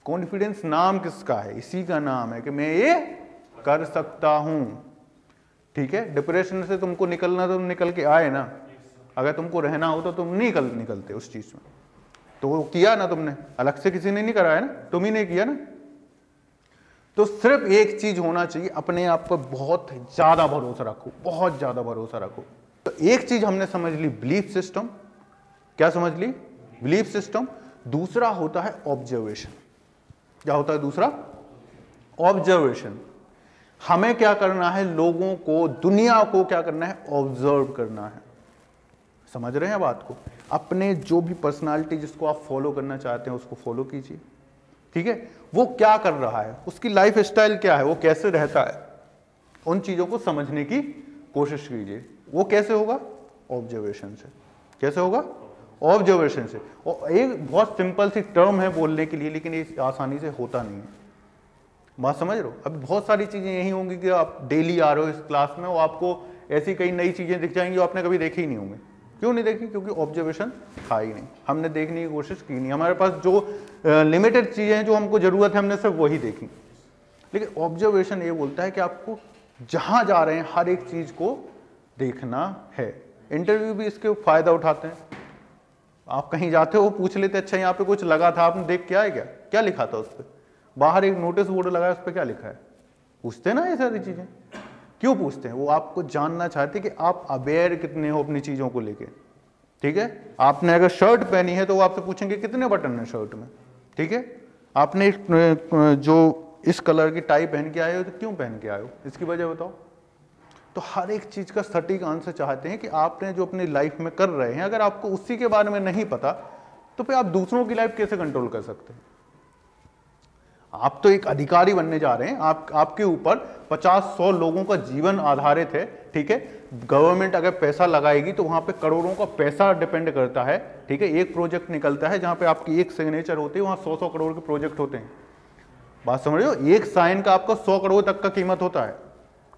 A: कॉन्फिडेंस नाम किसका है? इसी का नाम है कि मैं ये कर सकता हूँ। ठीक है? डिप्रेशन से तुमको निकलना तो तुम निकल के आए ना। अगर तुमको रहना हो तो तुम नहीं निकल निकलते उस चीज़ में। तो वो किया ना तुमने। अलग से किसी ने नहीं कराया ना? तुम ही ने किया ना? तो सिर्फ़ एक चीज़ होना चाहिए, अपने आप पर बहुत ज़्यादा भरोसा रखो, बहुत ज़्यादा भरोसा रखो। तो एक चीज़ हमने समझ ली बिलीफ सिस्टम क्या समझ ली? बिलीफ सिस्टम दूसरा होता है ऑब्जर्वेशन क्या होता है दूसरा? ऑब्जर्वेशन हमें क्या करना है? लोगों को, दुनिया को क्या करना है? ऑब्ज़र्व करना है। समझ रहे हैं बात को? अपने जो भी पर्सनालिटी जिसको आप फॉलो करना चाहते हैं, उसको फॉलो कीजिए। ठीक है? वो क्या कर रहा है? उसकी लाइफ स्टाइल क्या है? वो कैसे रहता है? उन चीज़ों को समझने की कोशिश कीजिए। वो कैसे होगा? ऑब्जर्वेशन से। कैसे होगा? ऑब्जर्वेशन से। और एक बहुत सिंपल सी टर्म है बोलने के लिए, लेकिन ये आसानी से होता नहीं है। बात समझ रहे हो? अभी बहुत सारी चीज़ें यही होंगी कि आप डेली आ रहे हो इस क्लास में, और आपको ऐसी कई नई चीज़ें दिख जाएँगी जो आपने कभी देखी ही नहीं होंगी। क्यों नहीं देखी? क्योंकि ऑब्जर्वेशन था ही नहीं। हमने देखने की कोशिश की नहीं। हमारे पास जो लिमिटेड चीज़ें हैं, जो हमको ज़रूरत है, हमने सिर्फ़ वही देखी। लेकिन ऑब्जर्वेशन ये बोलता है कि आपको जहाँ जा रहे हैं, हर एक चीज़ को देखना है। इंटरव्यू भी इसके फ़ायदा उठाते हैं। आप कहीं जाते हो, पूछ लेते अच्छा यहाँ पे कुछ लगा था, आपने देख के है क्या? क्या लिखा था उस पर बाहर एक नोटिस बोर्ड लगा है, उस पर क्या लिखा है? पूछते ना ये सारी चीज़ें। क्यों पूछते हैं? वो आपको जानना चाहते कि आप अवेयर कितने हो अपनी चीज़ों को लेके। ठीक है? आपने अगर शर्ट पहनी है तो वो आपसे पूछेंगे, कितने बटन है शर्ट में? ठीक है? आपने जो इस कलर की टाई पहन के आए हो तो क्यों पहन के आए हो? इसकी वजह बताओ। तो हर एक चीज़ का सटीक आंसर चाहते हैं कि आपने जो अपनी लाइफ में कर रहे हैं, अगर आपको उसी के बारे में नहीं पता तो फिर आप दूसरों की लाइफ कैसे कंट्रोल कर सकते हैं? आप तो एक अधिकारी बनने जा रहे हैं। आप, आपके ऊपर 50-100 लोगों का जीवन आधारित है, ठीक है? गवर्नमेंट अगर पैसा लगाएगी तो वहाँ पे करोड़ों का पैसा डिपेंड करता है, ठीक है? एक प्रोजेक्ट निकलता है जहाँ पे आपकी एक सिग्नेचर होती है, वहाँ सौ सौ करोड़ के प्रोजेक्ट होते हैं। बात समझ हो? एक साइन का आपका सौ करोड़ तक का कीमत होता है,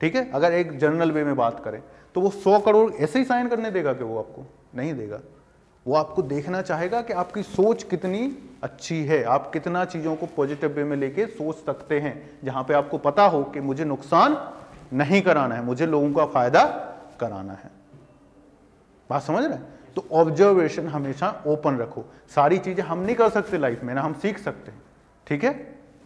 A: ठीक है? अगर एक जनरल वे में बात करें तो वो सौ करोड़ ऐसे ही साइन करने देगा कि वो आपको नहीं देगा। वो आपको देखना चाहेगा कि आपकी सोच कितनी अच्छी है। आप कितना चीज़ों को पॉजिटिव वे में लेके सोच सकते हैं, जहाँ पे आपको पता हो कि मुझे नुकसान नहीं कराना है, मुझे लोगों का फ़ायदा कराना है। बात समझ रहे हैं? तो ऑब्जर्वेशन हमेशा ओपन रखो। सारी चीज़ें हम नहीं कर सकते लाइफ में, ना हम सीख सकते हैं। ठीक है?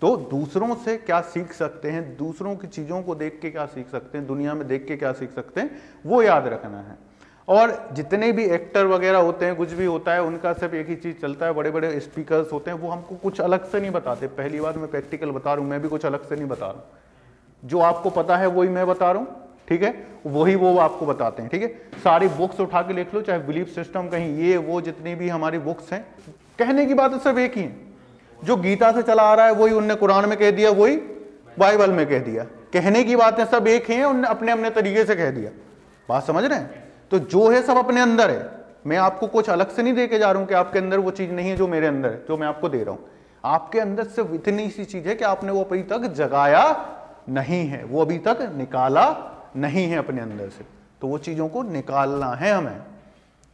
A: तो दूसरों से क्या सीख सकते हैं? दूसरों की चीज़ों को देख के क्या सीख सकते हैं? दुनिया में देख के क्या सीख सकते हैं? वो याद रखना है। और जितने भी एक्टर वगैरह होते हैं, कुछ भी होता है, उनका सिर्फ़ एक ही चीज़ चलता है बड़े बड़े स्पीकर्स होते हैं, वो हमको कुछ अलग से नहीं बताते। पहली बार मैं प्रैक्टिकल बता रहा हूँ, मैं भी कुछ अलग से नहीं बता रहा हूँ। जो आपको पता है, वही मैं बता रहा हूँ, ठीक है? वही वो आपको बताते हैं, ठीक है? सारी बुक्स उठा के लिख लो, चाहे बिलीफ सिस्टम कहीं, ये, वो, जितनी भी हमारी बुक्स हैं, कहने की बात सिर्फ़ एक ही है। जो गीता से चला आ रहा है, वही उनने कुरान में कह दिया, वही बाइबल में कह दिया। कहने की बातें सब एक ही हैं, उनने अपने अपने तरीके से कह दिया। बात समझ रहे हैं? तो जो है सब अपने अंदर है। मैं आपको कुछ अलग से नहीं दे के जा रहा हूँ कि आपके अंदर वो चीज़ नहीं है जो मेरे अंदर है, जो मैं आपको दे रहा हूँ। आपके अंदर सिर्फ़ इतनी सी चीज़ है कि आपने वो अभी तक जगाया नहीं है, वो अभी तक निकाला नहीं है अपने अंदर से। तो वो चीज़ों को निकालना है हमें,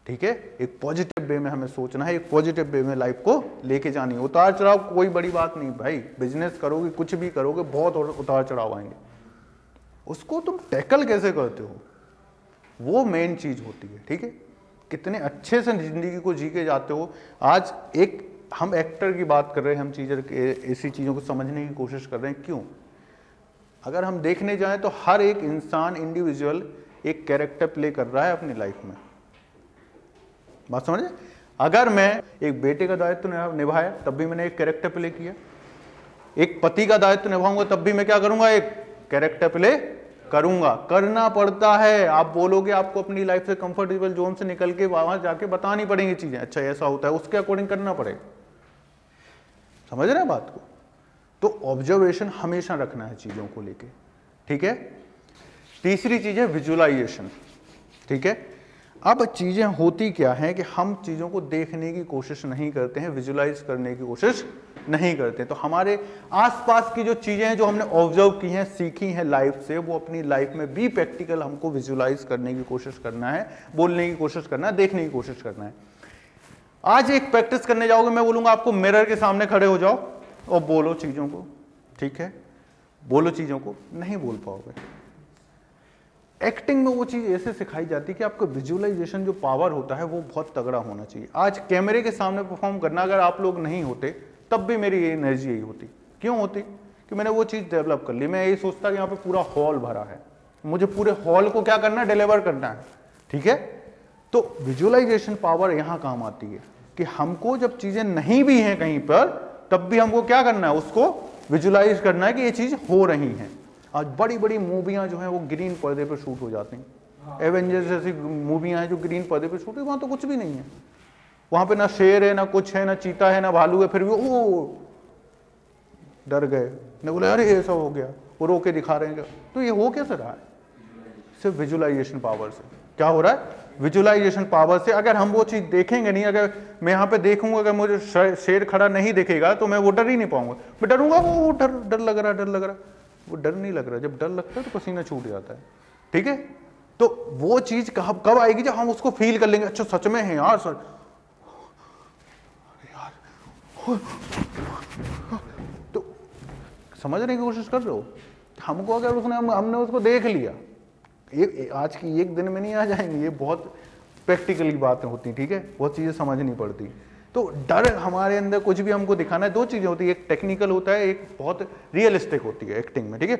A: ठीक है? एक पॉजिटिव वे में हमें सोचना है, एक पॉजिटिव वे में लाइफ को लेके जानी है। उतार चढ़ाव कोई बड़ी बात नहीं भाई। बिज़नेस करोगे, कुछ भी करोगे, बहुत उतार चढ़ाव आएँगे। उसको तुम टैकल कैसे करते हो? वो मेन चीज़ होती है, ठीक है? कितने अच्छे से ज़िंदगी को जी के जाते हो। आज एक, हम एक्टर की बात कर रहे हैं, हम चीज़ें ऐसी चीज़ों को समझने की कोशिश कर रहे हैं, क्यों? अगर हम देखने जाएँ तो हर एक इंसान इंडिविजुअल एक कैरेक्टर प्ले कर रहा है अपनी लाइफ में। बात समझे अगर मैं एक बेटे का दायित्व निभाया, तब भी मैंने एक कैरेक्टर प्ले किया। एक पति का दायित्व निभाऊँगा, तब भी मैं क्या करूँगा? एक कैरेक्टर प्ले करूँगा। करना पड़ता है। आप बोलोगे, आपको अपनी लाइफ से कंफर्टेबल जोन से निकल के वहाँ जाके बतानी पड़ेंगी चीज़ें। अच्छा ऐसा होता है, उसके अकॉर्डिंग करना पड़ेगा। समझ रहे हैं बात को? तो ऑब्जर्वेशन हमेशा रखना है चीज़ों को लेके। ठीक है? तीसरी चीज़ है विजुअलाइजेशन ठीक है? अब चीज़ें होती क्या है कि हम चीज़ों को देखने की कोशिश नहीं करते हैं विजुलाइज करने की कोशिश नहीं करते। तो हमारे आसपास की जो चीज़ें हैं, जो हमने ऑब्ज़र्व की हैं, सीखी हैं लाइफ से, वो अपनी लाइफ में भी प्रैक्टिकल हमको विजुलाइज करने की कोशिश करना है, बोलने की कोशिश करना है, देखने की कोशिश करना है। आज एक प्रैक्टिस करने जाओगे, मैं बोलूँगा आपको मिरर के सामने खड़े हो जाओ और बोलो चीज़ों को। ठीक है? बोलो चीज़ों को, नहीं बोल पाओगे। एक्टिंग में वो चीज़ ऐसे सिखाई जाती है कि आपका विजुअलाइजेशन जो पावर होता है, वो बहुत तगड़ा होना चाहिए। आज कैमरे के सामने परफॉर्म करना अगर आप लोग नहीं होते तब भी मेरी ये एनर्जी यही होती। क्यों होती? कि मैंने वो चीज़ डेवलप कर ली। मैं यही सोचता कि यहाँ पे पूरा हॉल भरा है। मुझे पूरे हॉल को क्या करना है? डिलीवर करना है। ठीक है? तो विजुअलाइजेशन पावर यहाँ काम आती है कि हमको जब चीज़ें नहीं भी हैं कहीं पर तब भी हमको क्या करना है? उसको विजुलाइज करना है कि ये चीज़ हो रही है। आज बड़ी बड़ी मूवियाँ जो हैं वो ग्रीन पर्दे पर शूट हो जाती हैं। एवेंजर्स जैसी मूवियाँ हैं जो ग्रीन पर्दे पर शूट है वहाँ तो कुछ भी नहीं है। वहाँ पे ना शेर है, ना कुछ है, ना चीता है, ना भालू है, फिर भी ओ डर गए। ने बोले, अरे, ऐसा हो गया। वो रोके दिखा रहे हैं तो ये हो कैसे रहा है? सिर्फ़ विजुलाइजेशन पावर से। क्या हो रहा है? विजुलाइजेशन पावर से अगर हम वो चीज़ देखेंगे नहीं, अगर मैं यहाँ पे देखूँगा, अगर मुझे शेर खड़ा नहीं दिखेगा तो मैं वो डर ही नहीं पाऊँगा। मैं डरूँगा, वो डर डर लग रहा, डर लग रहा। वो डर नहीं लग रहा। जब डर लगता है तो पसीना छूट जाता है। ठीक है? तो वो चीज़ कब कब आएगी जब हम उसको फील कर लेंगे अच्छा सच में है यार सर तो समझने की कोशिश कर रहे हो? हमको अगर उसने हम, हमने उसको देख लिया एक आज की एक दिन में नहीं आ जाएँगे ये बहुत प्रैक्टिकली बातें होती ठीक है? बहुत चीज़ें समझनी पड़ती। तो डर हमारे अंदर कुछ भी हमको दिखाना है दो चीज़ें होती है। एक टेक्निकल होता है एक बहुत रियलिस्टिक होती है एक्टिंग में ठीक है?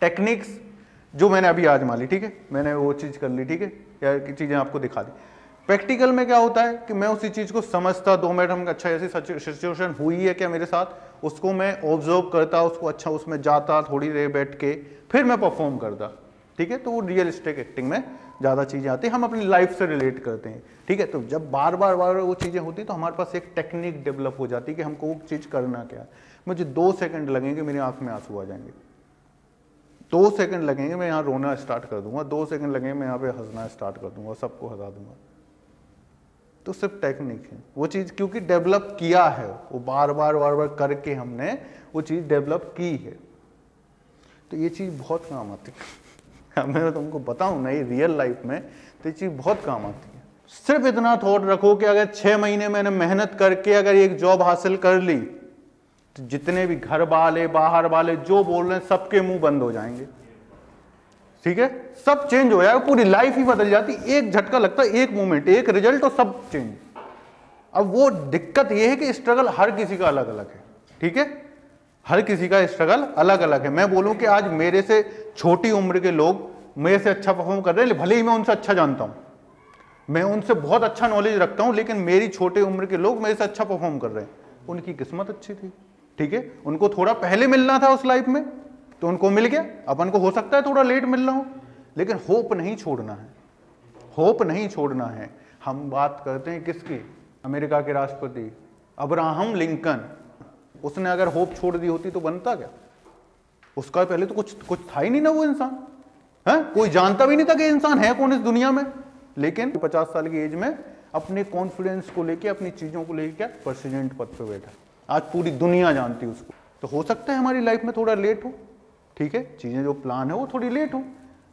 A: टेक्निक्स जो मैंने अभी आजमा ली ठीक है? मैंने वो चीज़ कर ली ठीक है? या चीज़ें आपको दिखा दी। प्रैक्टिकल में क्या होता है कि मैं उसी चीज़ को समझता, दो मिनट हम अच्छा ऐसी सिचुएशन हुई है क्या मेरे साथ? उसको मैं ऑब्ज़र्व करता, उसको अच्छा उसमें जाता, थोड़ी देर बैठ के, फिर मैं परफॉर्म करता। ठीक है? तो वो रियलिस्टिक एक्टिंग में ज़्यादा चीज़ें आती हैं। हम अपनी लाइफ से रिलेट करते हैं। ठीक है? तो जब बार बार बार वो चीज़ें होती तो हमारे पास एक टेक्निक डेवलप हो जाती है कि हमको वो चीज़ करना क्या मुझे दो सेकंड लगेंगे, मेरी आँख में आँसू आ जाएँगे। दो सेकंड लगेंगे, मैं यहाँ रोना स्टार्ट कर दूँगा। दो सेकंड लगेंगे, मैं यहाँ पे हंसना स्टार्ट कर दूँगा सबको हंसा दूँगा। तो सिर्फ़ टेक्निक है। वो चीज़ क्योंकि डेवलप किया है, वो बार बार बार बार करके हमने वो चीज़ डेवलप की है। तो ये चीज़ बहुत काम आती है। मैं तुमको बताऊँ नहीं रियल लाइफ में तो ये चीज़ बहुत काम आती है। सिर्फ़ इतना थॉट रखो कि अगर छह महीने मैंने मेहनत करके अगर एक जॉब हासिल कर ली तो जितने भी घर वाले, बाहर वाले, जो बोल रहे हैं, सबके मुँह बंद हो जाएँगे। ठीक है? सब चेंज हो जाएगा, पूरी लाइफ ही बदल जाती, एक झटका लगता है एक मोमेंट एक रिज़ल्ट और सब चेंज अब वो दिक्कत ये है कि स्ट्रगल हर किसी का अलग अलग है, ठीक है? हर किसी का स्ट्रगल अलग अलग है। मैं बोलूँ कि आज मेरे से छोटी उम्र के लोग मेरे से अच्छा परफॉर्म कर रहे हैं, भले ही मैं उनसे अच्छा जानता हूँ। मैं उनसे बहुत अच्छा नॉलेज रखता हूँ, लेकिन मेरी छोटे उम्र के लोग मेरे से अच्छा परफॉर्म कर रहे हैं। उनकी किस्मत अच्छी थी, ठीक है? उनको थोड़ा पहले मिलना था उस लाइफ में। तो उनको मिल गया। अपन को हो सकता है थोड़ा लेट मिल रहा हो, लेकिन होप नहीं छोड़ना है। होप नहीं छोड़ना है। हम बात करते हैं किसकी? अमेरिका के राष्ट्रपति। Abraham Lincoln. उसने अगर होप छोड़ दी होती तो बनता क्या? उसका पहले तो कुछ कुछ था ही नहीं ना वो इंसान। है? कोई जानता भी नहीं था कि इंसान है कौन इस दुनिया में। लेकिन पचास साल की एज में अपने कॉन्फिडेंस को लेके, अपनी चीज़ों को लेके क्या प्रेसिडेंट पद पर बैठा। आज पूरी दुनिया जानती उसको। तो हो सकता है हमारी लाइफ में थोड़ा लेट हो। ठीक है? चीज़ें जो प्लान है, वो थोड़ी लेट हो,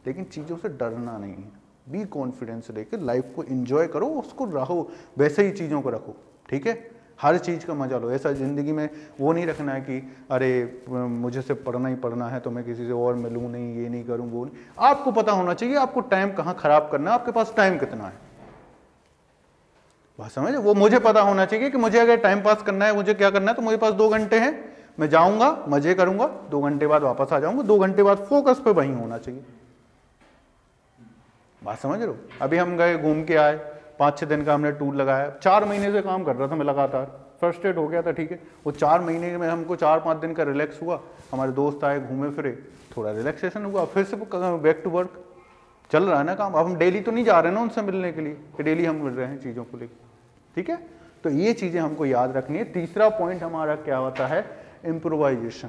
A: लेकिन चीज़ों से डरना नहीं है। बी कॉन्फिडेंस लेके लाइफ को एंजॉय करो, उसको रहो, वैसे ही चीज़ों को रखो, ठीक है? हर चीज़ का मज़ा लो। ऐसा ज़िंदगी में वो नहीं रखना है कि, अरे, मुझे से पढ़ना ही पढ़ना है तो मैं किसी से और मिलूँ, नहीं, ये नहीं करूँ, वो नहीं। आपको पता होना चाहिए, आपको टाइम कहाँ ख़राब करना है, आपके पास टाइम कितना है। बात समझ? वो मुझे पता होना चाहिए कि मुझे अगर टाइम पास करना है, मुझे क्या करना है तो मेरे पास दो घंटे हैं। मैं जाऊँगा, मज़े करूँगा, दो घंटे बाद वापस आ जाऊँगा, दो घंटे बाद फोकस पे वहीं होना चाहिए। बात समझ रहे हो? अभी हम गए, घूम के आए, पाँच छः दिन का हमने टूर लगाया। चार महीने से काम कर रहा था मैं लगातार। फ़र्स्ट एड हो गया था, ठीक है। वो चार महीने में हमको चार पाँच दिन का रिलैक्स हुआ। हमारे दोस्त आए, घूमे, फिरे। थोड़ा रिलैक्सेशन हुआ, फिर से बैक टू वर्क चल रहा है ना काम। अब हम डेली तो नहीं जा रहे ना उनसे मिलने के लिए, कि डेली हम मिल रहे हैं चीज़ों को लेकर ठीक है? तो ये चीज़ें हमको याद रखनी है। तीसरा पॉइंट हमारा क्या होता है? इम्प्रोवाइजेशन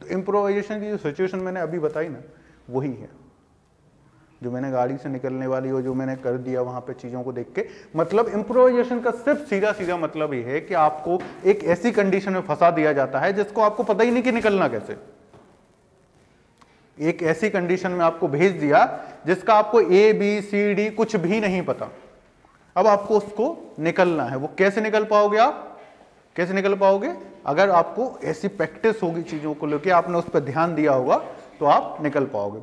A: तो इम्प्रोवाइजेशन की जो सिचुएशन मैंने अभी बताई ना, वही है। जो मैंने गाड़ी से निकलने वाली और जो मैंने कर दिया वहाँ पे चीज़ों को देख के मतलब इम्प्रोवाइजेशन का सिर्फ़ सीधा सीधा मतलब ये है कि आपको एक ऐसी कंडीशन में फंसा दिया जाता है, जिसको आपको पता ही नहीं कि निकलना कैसे। एक ऐसी कंडीशन में आपको भेज दिया, जिसका आपको ए बी सी डी कुछ भी नहीं पता। अब आपको उसको निकलना है। वो कैसे निकल पाओगे आप? कैसे निकल पाओगे? अगर आपको ऐसी प्रैक्टिस होगी चीज़ों को लेकर आपने उस पर ध्यान दिया होगा तो आप निकल पाओगे।